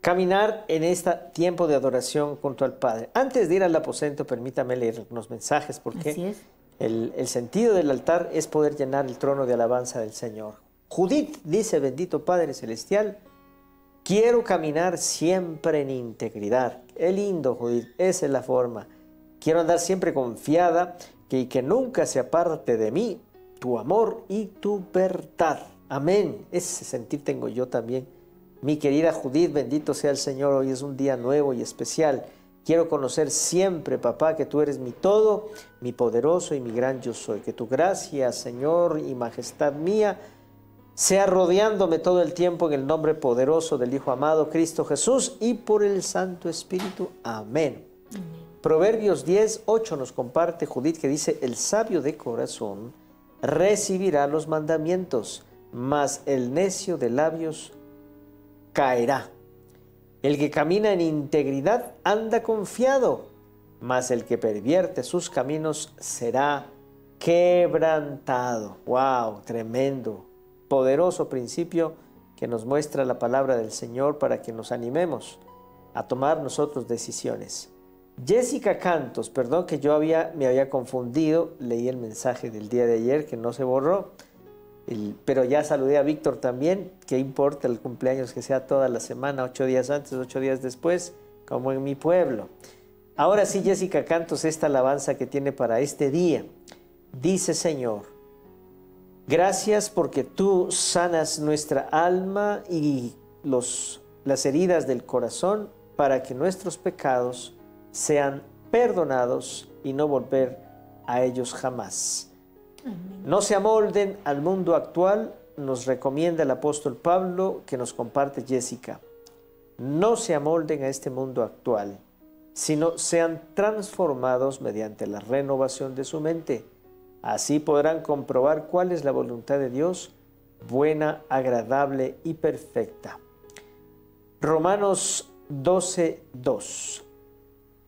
A: caminar en este tiempo de adoración junto al Padre. Antes de ir al aposento, permítame leer unos mensajes porque El, el sentido del altar es poder llenar el trono de alabanza del Señor. Judith dice, bendito Padre Celestial, quiero caminar siempre en integridad. Qué lindo, Judith, esa es la forma. Quiero andar siempre confiada y que nunca se aparte de mí tu amor y tu verdad. Amén. Ese sentir tengo yo también. Mi querida Judith, bendito sea el Señor. Hoy es un día nuevo y especial. Quiero conocer siempre, papá, que tú eres mi todo, mi poderoso y mi gran yo soy. Que tu gracia, Señor y majestad mía, sea rodeándome todo el tiempo en el nombre poderoso del Hijo amado Cristo Jesús y por el Santo Espíritu. Amén. Proverbios 10, 8 nos comparte Judith que dice, el sabio de corazón recibirá los mandamientos, mas el necio de labios caerá. El que camina en integridad anda confiado, mas el que pervierte sus caminos será quebrantado. ¡Wow! Tremendo, poderoso principio que nos muestra la palabra del Señor para que nos animemos a tomar nosotros decisiones. Jessica Cantos, perdón que yo había, me había confundido, leí el mensaje del día de ayer que no se borró, pero ya saludé a Víctor también, que importa el cumpleaños que sea toda la semana, ocho días antes, ocho días después, como en mi pueblo. Ahora sí, Jessica Cantos, esta alabanza que tiene para este día, dice Señor, gracias porque tú sanas nuestra alma y los, las heridas del corazón para que nuestros pecados sean perdonados y no volver a ellos jamás. No se amolden al mundo actual, nos recomienda el apóstol Pablo que nos comparte Jessica. No se amolden a este mundo actual, sino sean transformados mediante la renovación de su mente. Así podrán comprobar cuál es la voluntad de Dios, buena, agradable y perfecta. Romanos 12, 2.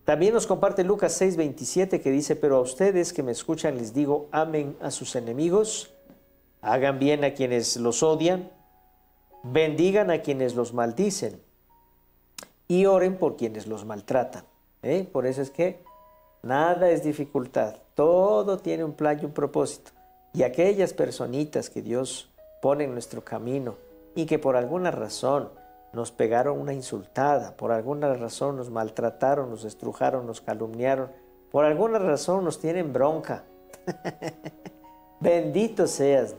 A: También nos comparte Lucas 6:27 que dice, pero a ustedes que me escuchan les digo, amen a sus enemigos, hagan bien a quienes los odian, bendigan a quienes los maldicen y oren por quienes los maltratan. ¿eh? Por eso es que nada es dificultad, todo tiene un plan y un propósito. Y aquellas personitas que Dios pone en nuestro camino y que por alguna razón nos pegaron una insultada, por alguna razón nos maltrataron, nos estrujaron, nos calumniaron, por alguna razón nos tienen bronca. Bendito seas.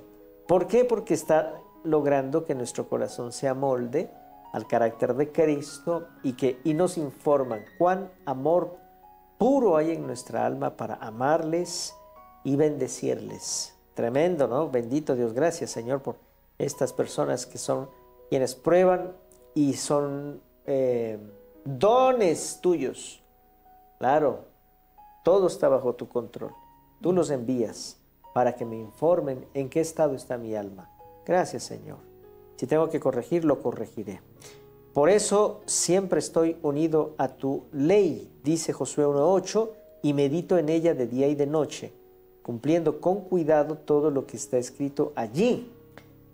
A: ¿Por qué? Porque está logrando que nuestro corazón se amolde al carácter de Cristo y que y nos informan cuán amor puro hay en nuestra alma para amarles y bendecirles. Tremendo, ¿no? Bendito Dios, gracias Señor por estas personas que son quienes prueban y son eh, dones tuyos. Claro, todo está bajo tu control. Tú los envías para que me informen en qué estado está mi alma. Gracias, Señor. Si tengo que corregir, lo corregiré. Por eso siempre estoy unido a tu ley, dice Josué 1.8, y medito en ella de día y de noche, cumpliendo con cuidado todo lo que está escrito allí.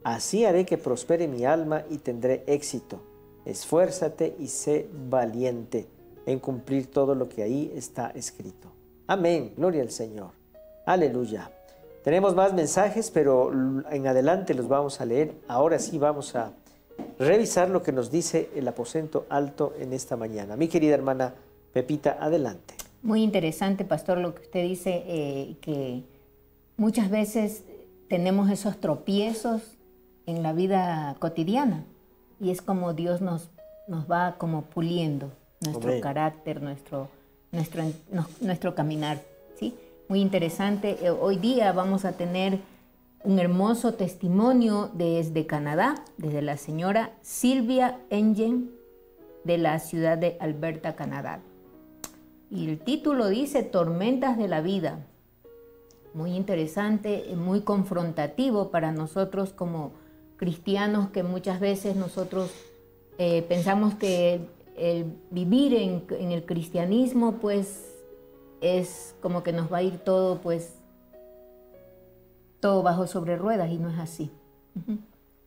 A: Así haré que prospere mi alma y tendré éxito. Esfuérzate y sé valiente. en cumplir todo lo que ahí está escrito. Amén, gloria al Señor. Aleluya. Tenemos más mensajes, pero en adelante los vamos a leer. Ahora sí vamos a revisar lo que nos dice el aposento alto en esta mañana. Mi querida hermana Pepita, adelante.
E: Muy interesante, pastor, lo que usted dice, eh, que muchas veces tenemos esos tropiezos en la vida cotidiana y es como Dios nos, nos va como puliendo nuestro carácter, nuestro, nuestro, nuestro caminar. ¿sí? Muy interesante. Eh, hoy día vamos a tener un hermoso testimonio desde Canadá, desde la señora Silvia Engen de la ciudad de Alberta, Canadá. Y el título dice Tormentas de la vida. Muy interesante, muy confrontativo para nosotros como cristianos que muchas veces nosotros eh, pensamos que el, vivir en, en, el cristianismo pues es como que nos va a ir todo pues todo bajo sobre ruedas y no es así.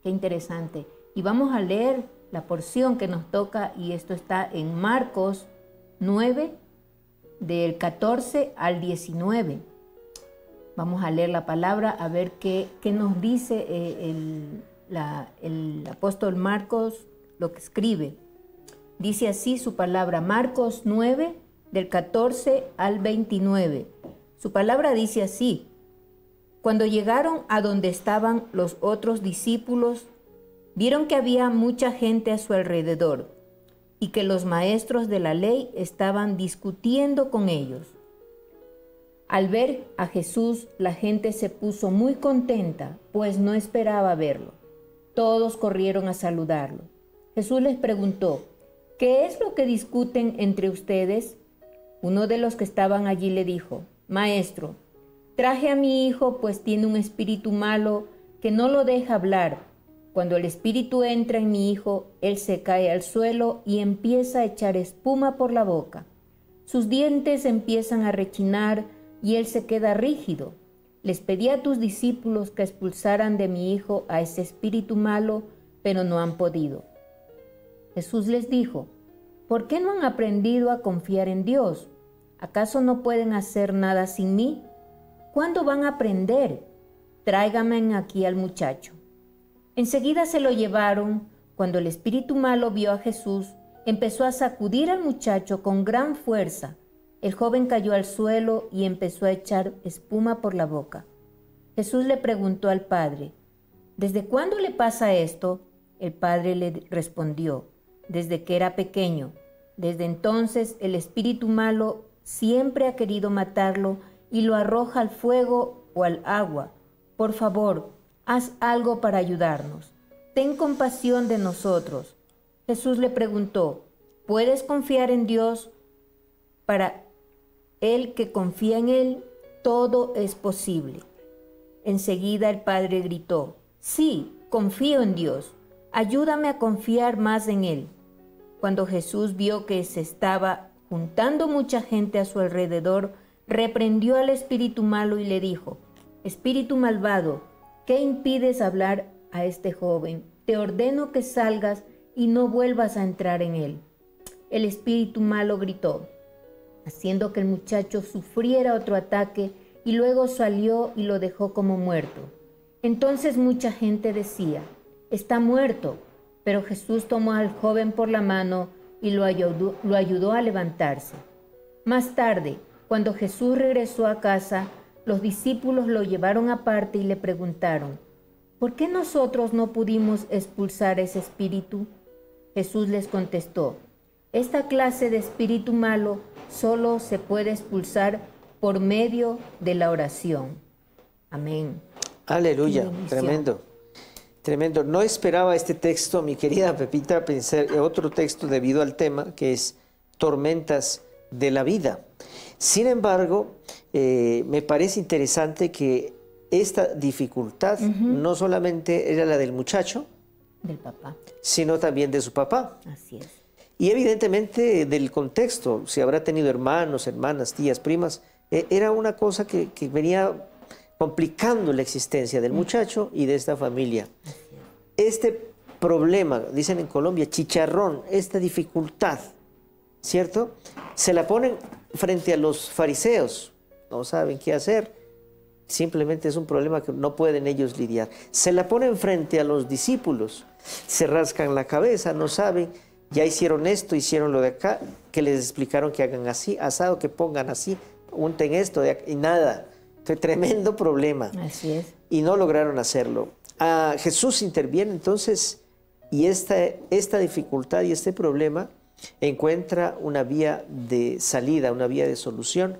E: Qué interesante. Y vamos a leer la porción que nos toca y esto está en Marcos 9, del 14 al 19. Vamos a leer la palabra a ver qué, qué nos dice eh, el, el apóstol Marcos, lo que escribe. Dice así su palabra, Marcos 9, del 14 al 29. Su palabra dice así, cuando llegaron a donde estaban los otros discípulos, vieron que había mucha gente a su alrededor y que los maestros de la ley estaban discutiendo con ellos. Al ver a Jesús, la gente se puso muy contenta, pues no esperaba verlo. Todos corrieron a saludarlo. Jesús les preguntó, ¿qué es lo que discuten entre ustedes? Uno de los que estaban allí le dijo, Maestro, Traje a mi hijo, pues tiene un espíritu malo que no lo deja hablar. Cuando el espíritu entra en mi hijo, él se cae al suelo y empieza a echar espuma por la boca. Sus dientes empiezan a rechinar y él se queda rígido. Les pedí a tus discípulos que expulsaran de mi hijo a ese espíritu malo, pero no han podido. Jesús les dijo, ¿por qué no han aprendido a confiar en Dios? ¿Acaso no pueden hacer nada sin mí? ¿Cuándo van a aprender? Tráigame aquí al muchacho. Enseguida se lo llevaron. Cuando el espíritu malo vio a Jesús, empezó a sacudir al muchacho con gran fuerza. El joven cayó al suelo y empezó a echar espuma por la boca. Jesús le preguntó al padre, ¿Desde cuándo le pasa esto? El padre le respondió, desde que era pequeño. Desde entonces el espíritu malo siempre ha querido matarlo y lo arroja al fuego o al agua. Por favor, haz algo para ayudarnos. Ten compasión de nosotros. Jesús le preguntó, ¿puedes confiar en Dios? Para el que confía en Él, todo es posible. Enseguida el padre gritó, sí, confío en Dios. Ayúdame a confiar más en Él. Cuando Jesús vio que se estaba juntando mucha gente a su alrededor, reprendió al espíritu malo y le dijo, Espíritu malvado, ¿qué impides hablar a este joven? Te ordeno que salgas y no vuelvas a entrar en él. El espíritu malo gritó, haciendo que el muchacho sufriera otro ataque y luego salió y lo dejó como muerto. Entonces mucha gente decía, está muerto, pero Jesús tomó al joven por la mano y lo ayudó, lo ayudó a levantarse. Más tarde, cuando Jesús regresó a casa, los discípulos lo llevaron aparte y le preguntaron, ¿por qué nosotros no pudimos expulsar ese espíritu? Jesús les contestó, esta clase de espíritu malo solo se puede expulsar por medio de la oración. Amén.
A: Aleluya, tremendo. Tremendo. No esperaba este texto, mi querida Pepita, pensar otro texto debido al tema que es tormentas de la vida. Sin embargo, eh, me parece interesante que esta dificultad no solamente era la del muchacho,
E: del papá,
A: sino también de su papá.
E: Así es.
A: Y evidentemente del contexto, si habrá tenido hermanos, hermanas, tías, primas, eh, era una cosa que, venía complicando la existencia del muchacho y de esta familia. Este problema, dicen en Colombia, chicharrón, esta dificultad, ¿cierto? Se la ponen frente a los fariseos, no saben qué hacer, simplemente es un problema que no pueden ellos lidiar. Se la ponen frente a los discípulos, se rascan la cabeza, no saben, ya hicieron esto, hicieron lo de acá, que les explicaron que hagan así, asado, que pongan así, unten esto de y nada. Fue tremendo problema.
E: Así es.
A: Y no lograron hacerlo. Ah, Jesús interviene entonces y esta, esta dificultad y este problema encuentra una vía de salida, una vía de solución.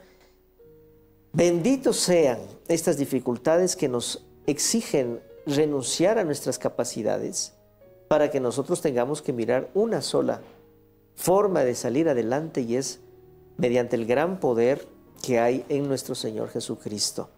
A: Benditos sean estas dificultades que nos exigen renunciar a nuestras capacidades para que nosotros tengamos que mirar una sola forma de salir adelante y es mediante el gran poder que hay en nuestro Señor Jesucristo.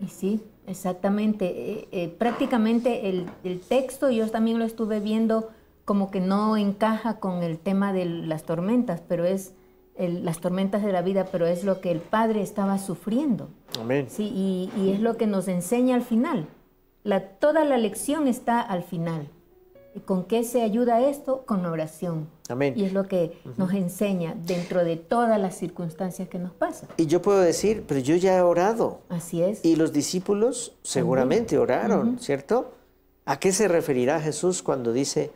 E: Y sí, exactamente. Eh, eh, prácticamente el, texto, yo también lo estuve viendo como que no encaja con el tema de las tormentas, pero es las tormentas de la vida, pero es lo que el Padre estaba sufriendo.
A: Amén.
E: Sí, y, y es lo que nos enseña al final. La, toda la lección está al final. ¿Con qué se ayuda esto? Con oración.
A: Amén.
E: Y es lo que nos enseña dentro de todas las circunstancias que nos pasan.
A: Y yo puedo decir, pero yo ya he orado.
E: Así es.
A: Y los discípulos seguramente oraron, ¿cierto? ¿A qué se referirá Jesús cuando dice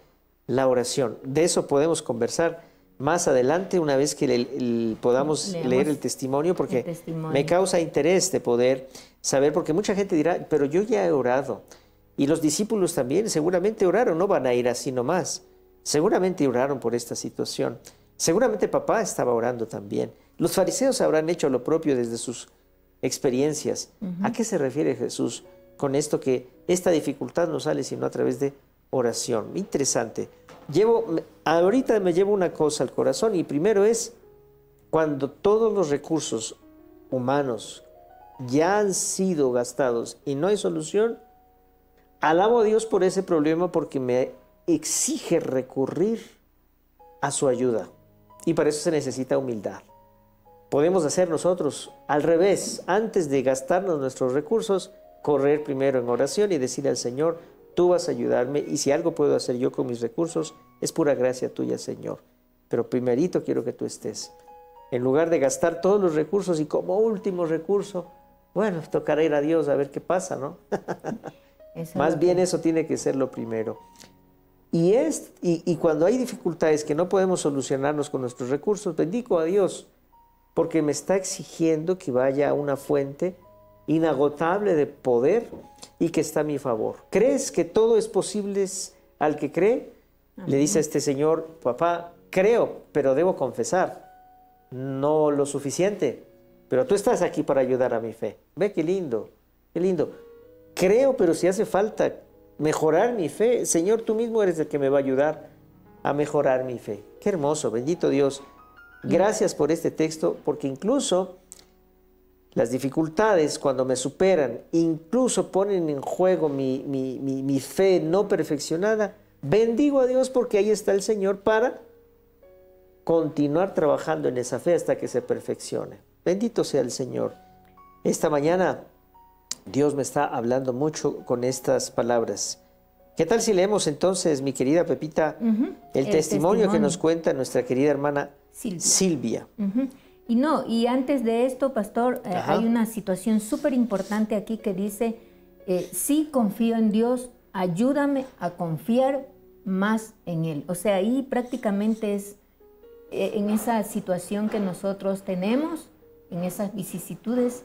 A: la oración? De eso podemos conversar más adelante una vez que podamos leer el testimonio, porque me causa interés de poder saber, porque mucha gente dirá, pero yo ya he orado. Y los discípulos también seguramente oraron, no van a ir así nomás. Seguramente oraron por esta situación. Seguramente papá estaba orando también. Los fariseos habrán hecho lo propio desde sus experiencias. ¿A qué se refiere Jesús con esto que esta dificultad no sale sino a través de oración? Interesante. Llevo, ahorita me llevo una cosa al corazón y primero es cuando todos los recursos humanos ya han sido gastados y no hay solución, Alabo a Dios por ese problema porque me exige recurrir a su ayuda. Y para eso se necesita humildad. Podemos hacer nosotros al revés, antes de gastarnos nuestros recursos, correr primero en oración y decirle al Señor, tú vas a ayudarme y si algo puedo hacer yo con mis recursos, es pura gracia tuya, Señor. Pero primerito quiero que tú estés. En lugar de gastar todos los recursos y como último recurso, bueno, tocará ir a Dios a ver qué pasa, ¿no? Más bien eso tiene que ser lo primero. Y, es, y, cuando hay dificultades que no podemos solucionarnos con nuestros recursos, bendigo a Dios, porque me está exigiendo que vaya a una fuente inagotable de poder y que está a mi favor. ¿Crees que todo es posible al que cree? Le dice a este señor, papá, creo, pero debo confesar, no lo suficiente, pero tú estás aquí para ayudar a mi fe. Ve qué lindo, qué lindo. Creo, pero si hace falta mejorar mi fe, Señor, tú mismo eres el que me va a ayudar a mejorar mi fe. Qué hermoso, bendito Dios. Gracias por este texto, porque incluso las dificultades cuando me superan, incluso ponen en juego mi, mi, fe no perfeccionada, bendigo a Dios porque ahí está el Señor para continuar trabajando en esa fe hasta que se perfeccione. Bendito sea el Señor. Esta mañana Dios me está hablando mucho con estas palabras. ¿Qué tal si leemos entonces, mi querida Pepita, el, testimonio, que nos cuenta nuestra querida hermana Silvia?
E: Y no, y antes de esto, pastor, eh, hay una situación súper importante aquí que dice, eh, sí confío en Dios, ayúdame a confiar más en Él. O sea, ahí prácticamente es eh, en esa situación que nosotros tenemos, en esas vicisitudes,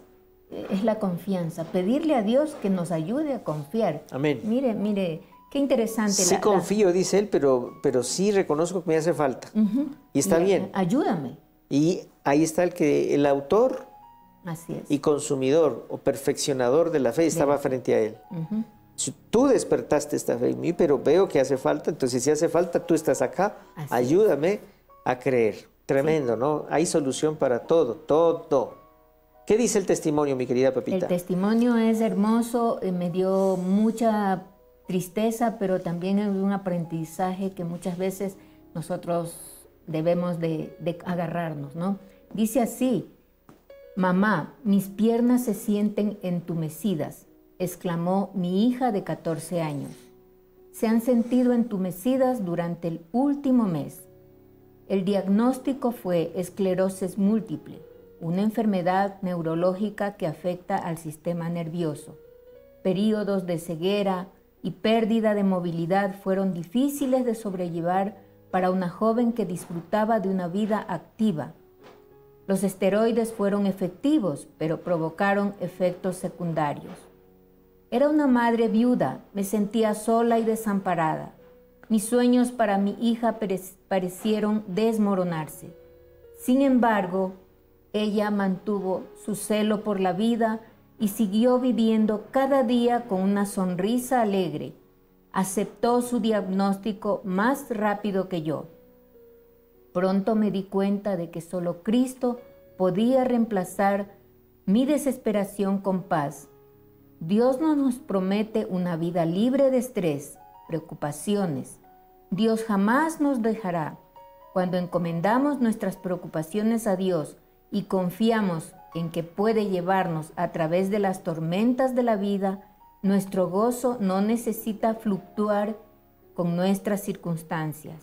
E: es la confianza, pedirle a Dios que nos ayude a confiar.
A: Amén.
E: Mire, mire, qué interesante.
A: Sí confío, dice él, pero, pero sí reconozco que me hace falta. Y está bien.
E: Ayúdame.
A: Y ahí está el que el autor y consumidor o perfeccionador de la fe estaba frente a él. Si tú despertaste esta fe en mí, pero veo que hace falta, entonces si hace falta, tú estás acá, ayúdame a creer. Tremendo, ¿no? Hay solución para todo, todo. ¿Qué dice el testimonio, mi querida Pepita?
E: El testimonio es hermoso, eh, me dio mucha tristeza, pero también es un aprendizaje que muchas veces nosotros debemos de, agarrarnos, ¿no? Dice así, mamá, mis piernas se sienten entumecidas, exclamó mi hija de 14 años. Se han sentido entumecidas durante el último mes. El diagnóstico fue esclerosis múltiple, una enfermedad neurológica que afecta al sistema nervioso. Períodos de ceguera y pérdida de movilidad fueron difíciles de sobrellevar para una joven que disfrutaba de una vida activa. Los esteroides fueron efectivos, pero provocaron efectos secundarios. Era una madre viuda, me sentía sola y desamparada. Mis sueños para mi hija parecieron desmoronarse. Sin embargo, ella mantuvo su celo por la vida y siguió viviendo cada día con una sonrisa alegre. Aceptó su diagnóstico más rápido que yo. Pronto me di cuenta de que solo Cristo podía reemplazar mi desesperación con paz. Dios no nos promete una vida libre de estrés, preocupaciones. Dios jamás nos dejará. Cuando encomendamos nuestras preocupaciones a Dios y confiamos en que puede llevarnos a través de las tormentas de la vida, nuestro gozo no necesita fluctuar con nuestras circunstancias.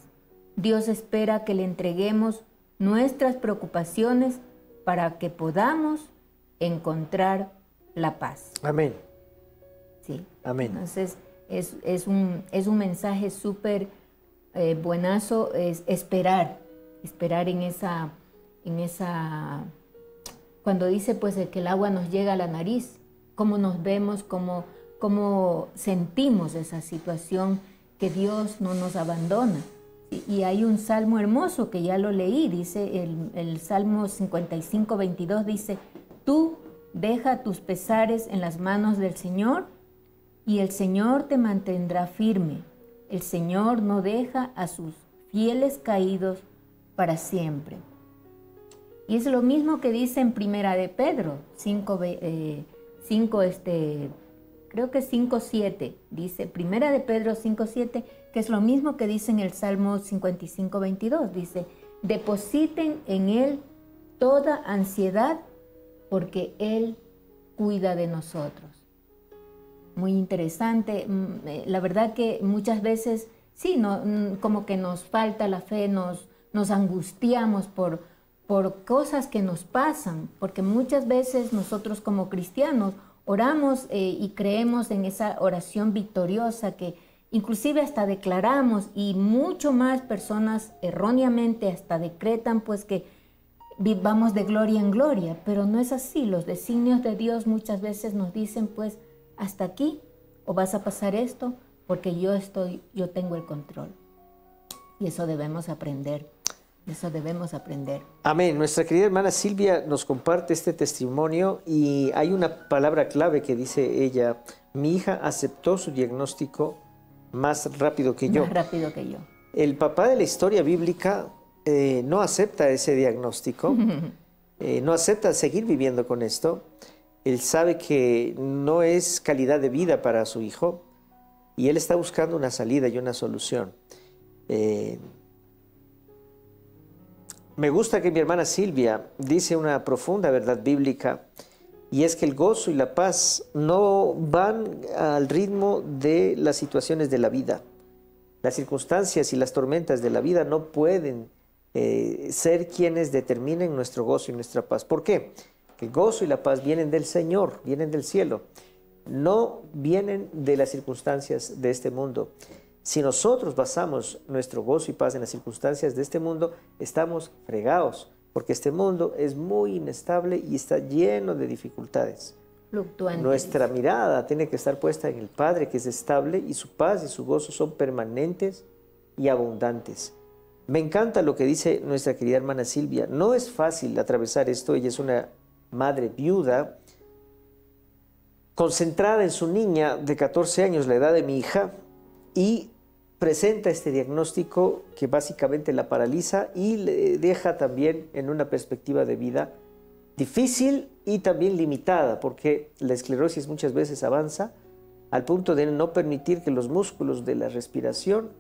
E: Dios espera que le entreguemos nuestras preocupaciones para que podamos encontrar la paz.
A: Amén.
E: Sí.
A: Amén.
E: Entonces, es, un, es un mensaje súper eh, buenazo, es esperar, esperar en esa en esa, cuando dice pues que el agua nos llega a la nariz, cómo nos vemos, cómo, cómo sentimos esa situación, que Dios no nos abandona. Y, hay un salmo hermoso que ya lo leí, dice el, Salmo 55, 22, dice, tú deja tus pesares en las manos del Señor y el Señor te mantendrá firme. El Señor no deja a sus fieles caídos para siempre. Y es lo mismo que dice en Primera de Pedro, 5, eh, este, creo que 5, 7, dice Primera de Pedro 5, 7, que es lo mismo que dice en el Salmo 55, 22, dice, depositen en Él toda ansiedad porque Él cuida de nosotros. Muy interesante, mm, eh, la verdad que muchas veces sí, no, mm, como que nos falta la fe, nos, angustiamos por cosas que nos pasan, porque muchas veces nosotros como cristianos oramos eh, y creemos en esa oración victoriosa que inclusive hasta declaramos y mucho más personas erróneamente hasta decretan pues que vivamos de gloria en gloria, pero no es así. Los designios de Dios muchas veces nos dicen pues hasta aquí o vas a pasar esto porque yo estoy, yo tengo el control. Y eso debemos aprender. Eso debemos aprender.
A: Amén. Nuestra querida hermana Silvia nos comparte este testimonio y hay una palabra clave que dice ella, mi hija aceptó su diagnóstico más rápido que yo.
E: Más rápido que yo.
A: El papá de la historia bíblica eh, no acepta ese diagnóstico, eh, no acepta seguir viviendo con esto. Él sabe que no es calidad de vida para su hijo y él está buscando una salida y una solución. Eh, me gusta que mi hermana Silvia dice una profunda verdad bíblica y es que el gozo y la paz no van al ritmo de las situaciones de la vida. Las circunstancias y las tormentas de la vida no pueden eh, ser quienes determinen nuestro gozo y nuestra paz. ¿Por qué? El gozo y la paz vienen del Señor, vienen del cielo, no vienen de las circunstancias de este mundo. Si nosotros basamos nuestro gozo y paz en las circunstancias de este mundo, estamos fregados, porque este mundo es muy inestable y está lleno de dificultades. Nuestra mirada tiene que estar puesta en el Padre, que es estable, y su paz y su gozo son permanentes y abundantes. Me encanta lo que dice nuestra querida hermana Silvia. No es fácil atravesar esto. Ella es una madre viuda, concentrada en su niña de 14 años, la edad de mi hija, y presenta este diagnóstico que básicamente la paraliza y le deja también en una perspectiva de vida difícil y también limitada, porque la esclerosis muchas veces avanza al punto de no permitir que los músculos de la respiración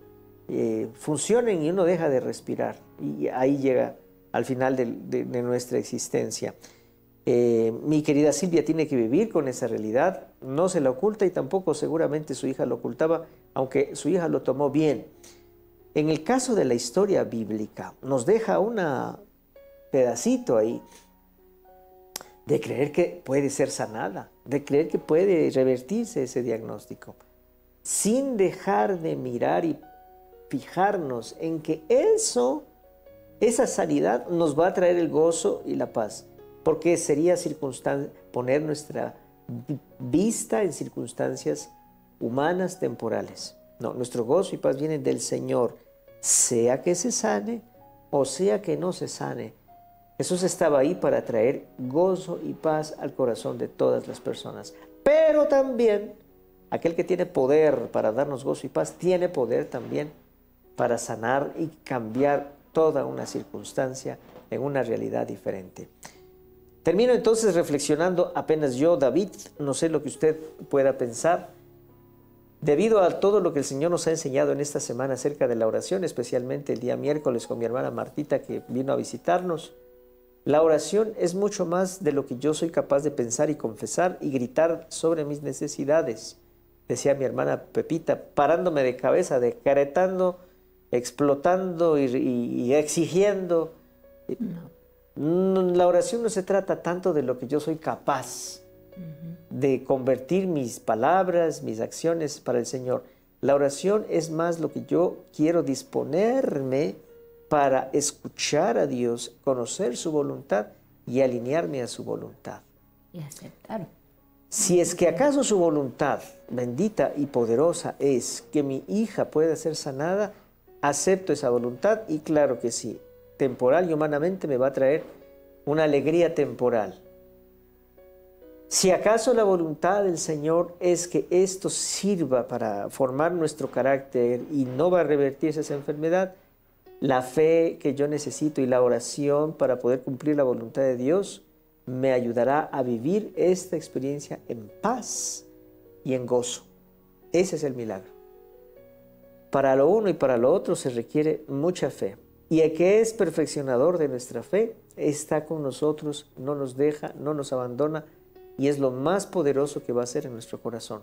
A: eh, funcionen y uno deja de respirar. Y ahí llega al final de, nuestra existencia. Eh, mi querida Silvia tiene que vivir con esa realidad, no se la oculta y tampoco seguramente su hija lo ocultaba, aunque su hija lo tomó bien. En el caso de la historia bíblica, nos deja un pedacito ahí de creer que puede ser sanada, de creer que puede revertirse ese diagnóstico, sin dejar de mirar y fijarnos en que eso, esa sanidad nos va a traer el gozo y la paz, porque sería poner nuestra vista en circunstancias humanas temporales. No, nuestro gozo y paz vienen del Señor, sea que se sane o sea que no se sane. Jesús estaba ahí para traer gozo y paz al corazón de todas las personas. Pero también aquel que tiene poder para darnos gozo y paz, tiene poder también para sanar y cambiar toda una circunstancia en una realidad diferente. Termino entonces reflexionando apenas yo, David, no sé lo que usted pueda pensar Debido a todo lo que el Señor nos ha enseñado en esta semana acerca de la oración, especialmente el día miércoles con mi hermana Martita que vino a visitarnos, la oración es mucho más de lo que yo soy capaz de pensar y confesar y gritar sobre mis necesidades, decía mi hermana Pepita, parándome de cabeza, decretando, explotando y, exigiendo. La oración no se trata tanto de lo que yo soy capaz de convertir mis palabras, mis acciones para el Señor. La oración es más lo que yo quiero disponerme para escuchar a Dios, conocer su voluntad y alinearme a su voluntad.
E: Y aceptar.
A: Si es que acaso su voluntad bendita y poderosa es que mi hija pueda ser sanada, acepto esa voluntad y claro que sí, temporal y humanamente me va a traer una alegría temporal, si acaso la voluntad del Señor es que esto sirva para formar nuestro carácter y no va a revertirse esa enfermedad, la fe que yo necesito y la oración para poder cumplir la voluntad de Dios me ayudará a vivir esta experiencia en paz y en gozo. Ese es el milagro. Para lo uno y para lo otro se requiere mucha fe. Y el que es perfeccionador de nuestra fe está con nosotros, no nos deja, no nos abandona, y es lo más poderoso que va a hacer en nuestro corazón.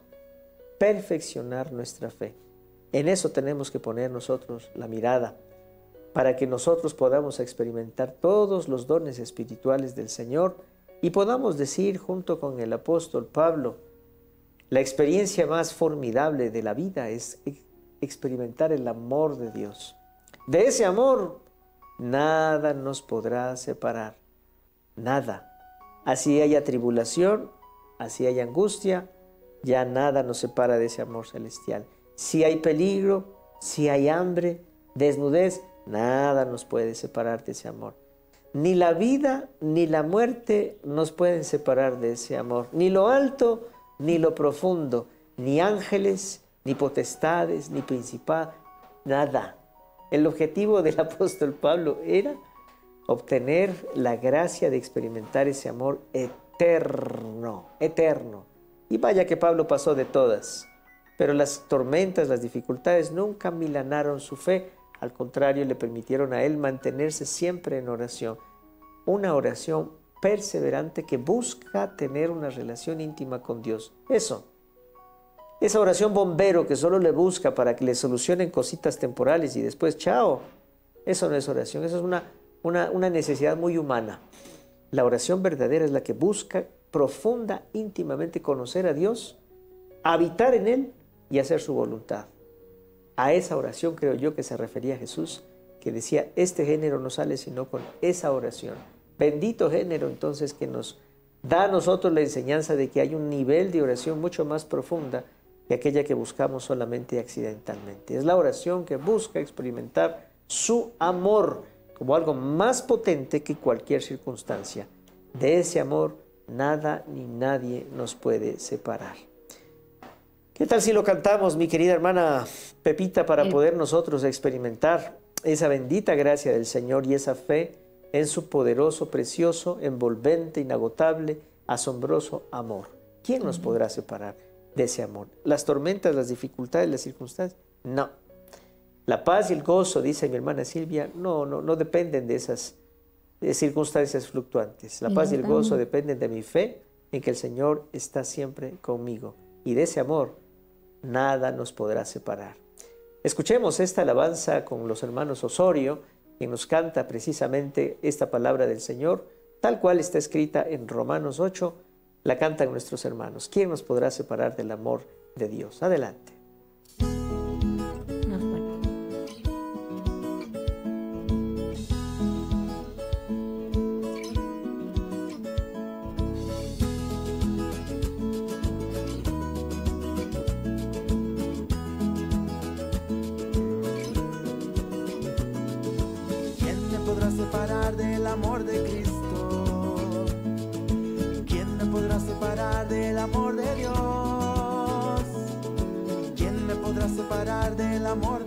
A: Perfeccionar nuestra fe. En eso tenemos que poner nosotros la mirada para que nosotros podamos experimentar todos los dones espirituales del Señor y podamos decir junto con el apóstol Pablo, la experiencia más formidable de la vida es experimentar el amor de Dios. De ese amor nada nos podrá separar, nada. Así haya tribulación, así haya angustia, ya nada nos separa de ese amor celestial. Si hay peligro, si hay hambre, desnudez, nada nos puede separar de ese amor. Ni la vida ni la muerte nos pueden separar de ese amor. Ni lo alto ni lo profundo, ni ángeles, ni potestades, ni principados, nada. El objetivo del apóstol Pablo era obtener la gracia de experimentar ese amor eterno, eterno. Y vaya que Pablo pasó de todas, pero las tormentas, las dificultades nunca milanaron su fe, al contrario le permitieron a él mantenerse siempre en oración, una oración perseverante que busca tener una relación íntima con Dios. Eso. Esa oración bombero que solo le busca para que le solucionen cositas temporales y después, chao. Eso no es oración, eso es una una, necesidad muy humana. La oración verdadera es la que busca profunda, íntimamente conocer a Dios, habitar en Él y hacer su voluntad. A esa oración creo yo que se refería Jesús, que decía, este género no sale sino con esa oración. Bendito género entonces que nos da a nosotros la enseñanza de que hay un nivel de oración mucho más profunda que aquella que buscamos solamente accidentalmente. Es la oración que busca experimentar su amor como algo más potente que cualquier circunstancia. De ese amor nada ni nadie nos puede separar. ¿Qué tal si lo cantamos, mi querida hermana Pepita, para poder nosotros experimentar esa bendita gracia del Señor y esa fe en su poderoso, precioso, envolvente, inagotable, asombroso amor? ¿Quién nos podrá separar de ese amor? ¿Las tormentas, las dificultades, las circunstancias? No. La paz y el gozo, dice mi hermana Silvia, no, no, no dependen de esas circunstancias fluctuantes. La paz y el gozo dependen de mi fe en que el Señor está siempre conmigo. Y de ese amor nada nos podrá separar.
D: Escuchemos esta alabanza con los hermanos Osorio, quien nos canta precisamente esta palabra del Señor, tal cual está escrita en Romanos 8, la cantan nuestros hermanos. ¿Quién nos podrá separar del amor de Dios? Adelante. amor de Cristo. ¿Quién me podrá separar del amor de Dios? ¿Quién me podrá separar del amor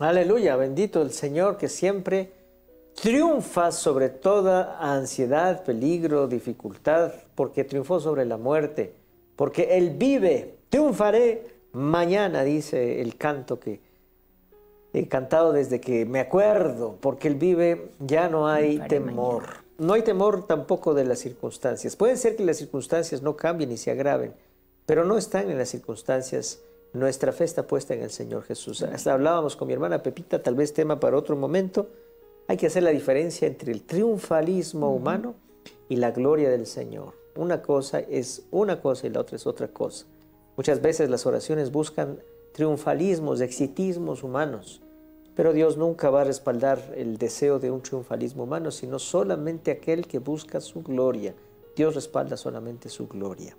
D: Aleluya, bendito el Señor que siempre triunfa sobre toda ansiedad, peligro, dificultad, porque triunfó sobre la muerte, porque Él vive, triunfaré mañana, dice el canto que
A: he cantado desde que me acuerdo, porque Él vive, ya no hay temor. No hay temor tampoco de las circunstancias. Puede ser que las circunstancias no cambien y se agraven, pero no están en las circunstancias. Nuestra fe está puesta en el Señor Jesús. Hasta hablábamos con mi hermana Pepita, tal vez tema para otro momento. Hay que hacer la diferencia entre el triunfalismo humano y la gloria del Señor. Una cosa es una cosa y la otra es otra cosa. Muchas veces las oraciones buscan triunfalismos, exitismos humanos, pero Dios nunca va a respaldar el deseo de un triunfalismo humano, sino solamente aquel que busca su gloria. Dios respalda solamente su gloria.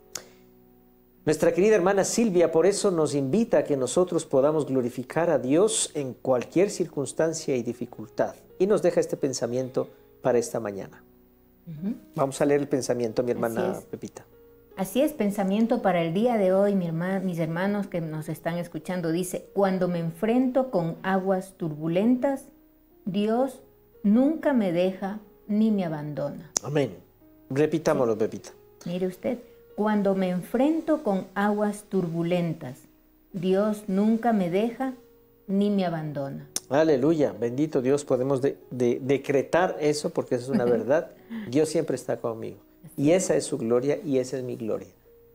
A: Nuestra querida hermana Silvia por eso nos invita a que nosotros podamos glorificar a Dios en cualquier circunstancia y dificultad. Y nos deja este pensamiento para esta mañana. Vamos a leer el pensamiento, mi hermana Pepita.
E: Así es, pensamiento para el día de hoy, mi mis hermanos que nos están escuchando, dice, cuando me enfrento con aguas turbulentas, Dios nunca me deja ni me abandona.
A: Amén. Repitámoslo, Pepita.
E: Mire usted, cuando me enfrento con aguas turbulentas, Dios nunca me deja ni me abandona.
A: Aleluya, bendito Dios, podemos decretar eso porque eso es una verdad. Dios siempre está conmigo. Y esa es su gloria y esa es mi gloria.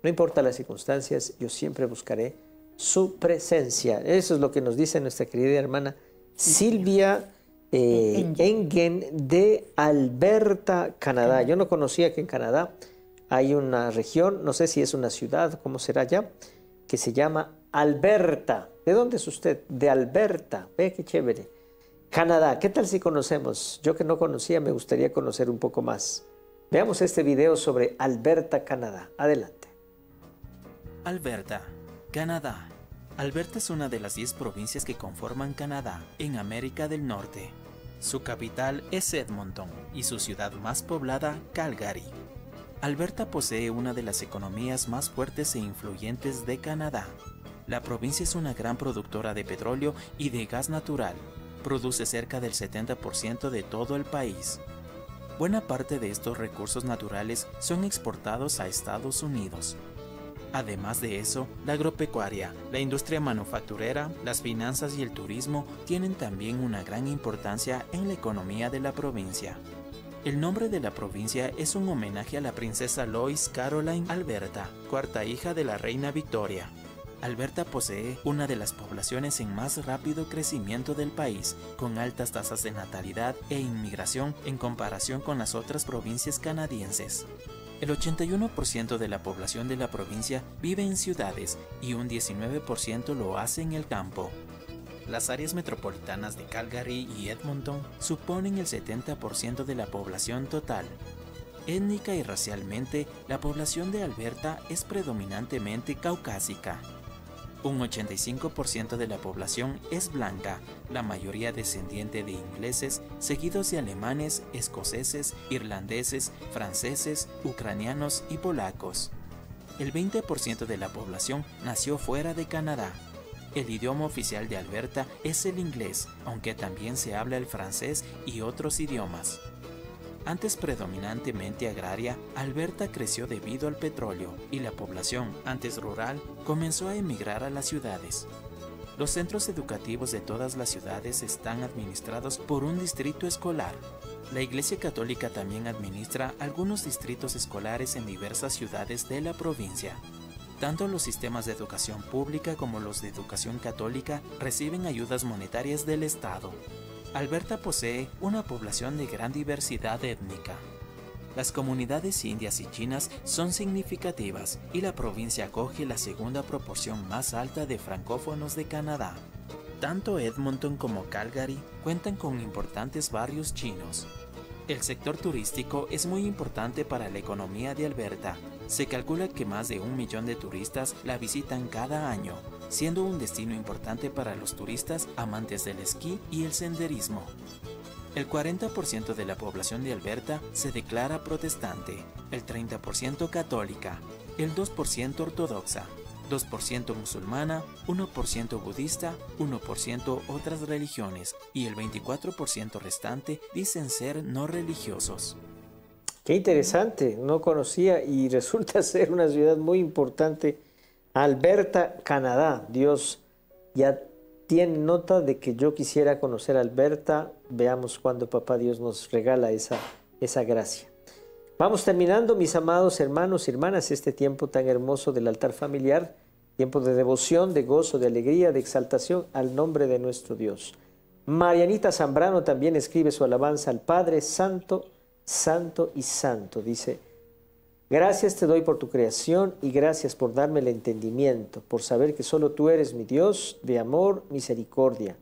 A: No importa las circunstancias, yo siempre buscaré su presencia. Eso es lo que nos dice nuestra querida hermana Silvia eh, Engen de Alberta, Canadá. Yo no conocía que en Canadá hay una región, no sé si es una ciudad, cómo será ya, que se llama Alberta. ¿De dónde es usted? De Alberta. Ve qué chévere. Canadá, ¿qué tal si conocemos? Yo que no conocía me gustaría conocer un poco más. Veamos este video sobre Alberta, Canadá. Adelante.
F: Alberta, Canadá. Alberta es una de las 10 provincias que conforman Canadá, en América del Norte. Su capital es Edmonton y su ciudad más poblada, Calgary. Alberta posee una de las economías más fuertes e influyentes de Canadá. La provincia es una gran productora de petróleo y de gas natural. Produce cerca del 70% de todo el país. Buena parte de estos recursos naturales son exportados a Estados Unidos. Además de eso, la agropecuaria, la industria manufacturera, las finanzas y el turismo tienen también una gran importancia en la economía de la provincia. El nombre de la provincia es un homenaje a la princesa Lois Caroline Alberta, cuarta hija de la reina Victoria. Alberta posee una de las poblaciones en más rápido crecimiento del país, con altas tasas de natalidad e inmigración en comparación con las otras provincias canadienses. El 81% de la población de la provincia vive en ciudades y un 19% lo hace en el campo. Las áreas metropolitanas de Calgary y Edmonton suponen el 70% de la población total. Étnica y racialmente, la población de Alberta es predominantemente caucásica. Un 85% de la población es blanca, la mayoría descendiente de ingleses, seguidos de alemanes, escoceses, irlandeses, franceses, ucranianos y polacos. El 20% de la población nació fuera de Canadá. El idioma oficial de Alberta es el inglés, aunque también se habla el francés y otros idiomas. Antes predominantemente agraria, Alberta creció debido al petróleo y la población, antes rural, comenzó a emigrar a las ciudades. Los centros educativos de todas las ciudades están administrados por un distrito escolar. La Iglesia Católica también administra algunos distritos escolares en diversas ciudades de la provincia. Tanto los sistemas de educación pública como los de educación católica reciben ayudas monetarias del Estado. Alberta posee una población de gran diversidad étnica. Las comunidades indias y chinas son significativas y la provincia acoge la segunda proporción más alta de francófonos de Canadá. Tanto Edmonton como Calgary cuentan con importantes barrios chinos. El sector turístico es muy importante para la economía de Alberta. Se calcula que más de un millón de turistas la visitan cada año, siendo un destino importante para los turistas amantes del esquí y el senderismo. El 40% de la población de Alberta se declara protestante, el 30% católica, el 2% ortodoxa, 2% musulmana, 1% budista, 1% otras religiones y el 24% restante dicen ser no religiosos.
A: Qué interesante, no conocía y resulta ser una ciudad muy importante Alberta, Canadá. Dios ya tiene nota de que yo quisiera conocer a Alberta. Veamos cuándo Papá Dios nos regala esa, esa gracia. Vamos terminando, mis amados hermanos y hermanas, este tiempo tan hermoso del altar familiar, tiempo de devoción, de gozo, de alegría, de exaltación al nombre de nuestro Dios. Marianita Zambrano también escribe su alabanza al Padre Santo, Santo y Santo. Dice, gracias te doy por tu creación y gracias por darme el entendimiento, por saber que solo tú eres mi Dios de amor, misericordia,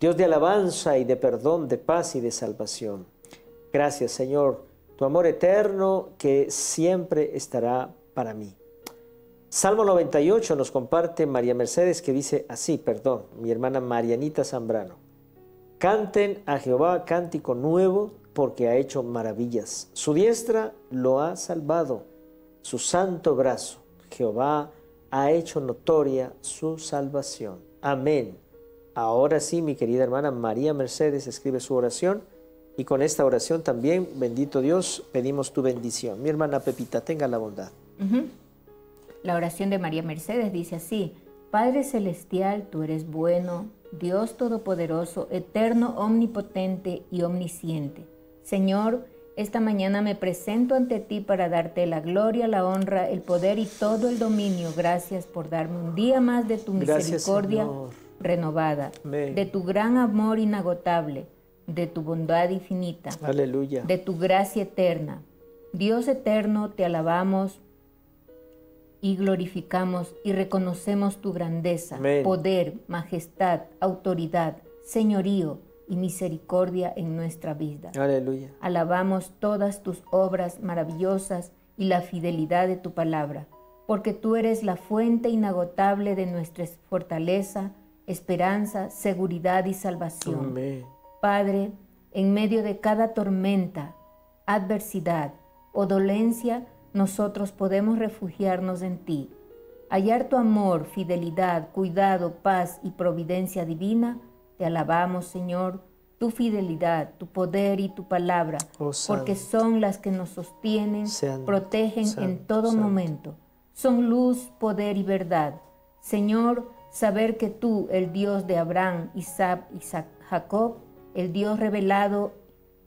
A: Dios de alabanza y de perdón, de paz y de salvación. Gracias Señor, tu amor eterno que siempre estará para mí. Salmo 98 nos comparte María Mercedes que dice así, perdón, mi hermana Marianita Zambrano. Canten a Jehová cántico nuevo porque ha hecho maravillas. Su diestra lo ha salvado, su santo brazo. Jehová ha hecho notoria su salvación. Amén. Ahora sí, mi querida hermana María Mercedes escribe su oración y con esta oración también, bendito Dios, pedimos tu bendición. Mi hermana Pepita, tenga la bondad.
E: La oración de María Mercedes dice así, Padre Celestial, tú eres bueno, Dios Todopoderoso, eterno, omnipotente y omnisciente. Señor, esta mañana me presento ante ti para darte la gloria, la honra, el poder y todo el dominio. Gracias por darme un día más de tu misericordia renovada, de tu gran amor inagotable, de tu bondad infinita,
A: Aleluya.
E: de tu gracia eterna. Dios eterno, te alabamos, y glorificamos y reconocemos tu grandeza, poder, majestad, autoridad, señorío y misericordia en nuestra vida.
A: Aleluya.
E: Alabamos todas tus obras maravillosas y la fidelidad de tu palabra, porque tú eres la fuente inagotable de nuestra fortaleza, esperanza, seguridad y salvación. Padre, en medio de cada tormenta, adversidad o dolencia, nosotros podemos refugiarnos en ti. Hallar tu amor, fidelidad, cuidado, paz y providencia divina, te alabamos, Señor, tu fidelidad, tu poder y tu palabra, oh, porque son las que nos sostienen, protegen en todo momento. Son luz, poder y verdad. Señor, saber que tú, el Dios de Abraham, Isaac y Jacob, el Dios revelado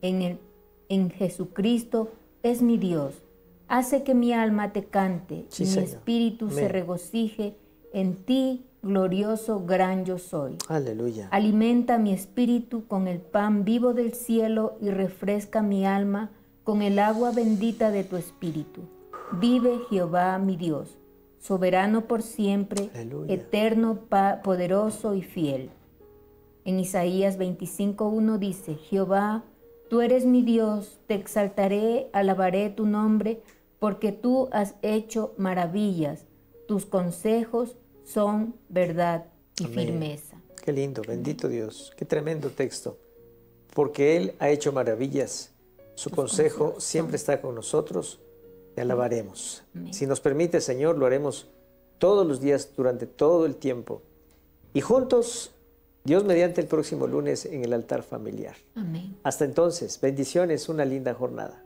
E: en, el, en Jesucristo, es mi Dios. Hace que mi alma te cante y mi espíritu se regocije en ti, glorioso gran yo soy.
A: Aleluya.
E: Alimenta mi espíritu con el pan vivo del cielo y refresca mi alma con el agua bendita de tu espíritu. Vive Jehová mi Dios, soberano por siempre, eterno, poderoso y fiel. En Isaías 25.1 dice, Jehová, tú eres mi Dios, te exaltaré, alabaré tu nombre, porque tú has hecho maravillas. Tus consejos son verdad y firmeza.
A: Qué lindo, bendito Dios. Qué tremendo texto. Porque Él ha hecho maravillas. Su consejo siempre está con nosotros. Te alabaremos. Si nos permite, Señor, lo haremos todos los días durante todo el tiempo. Y juntos, Dios mediante el próximo lunes en el altar familiar.
E: Amén.
A: Hasta entonces, bendiciones, una linda jornada.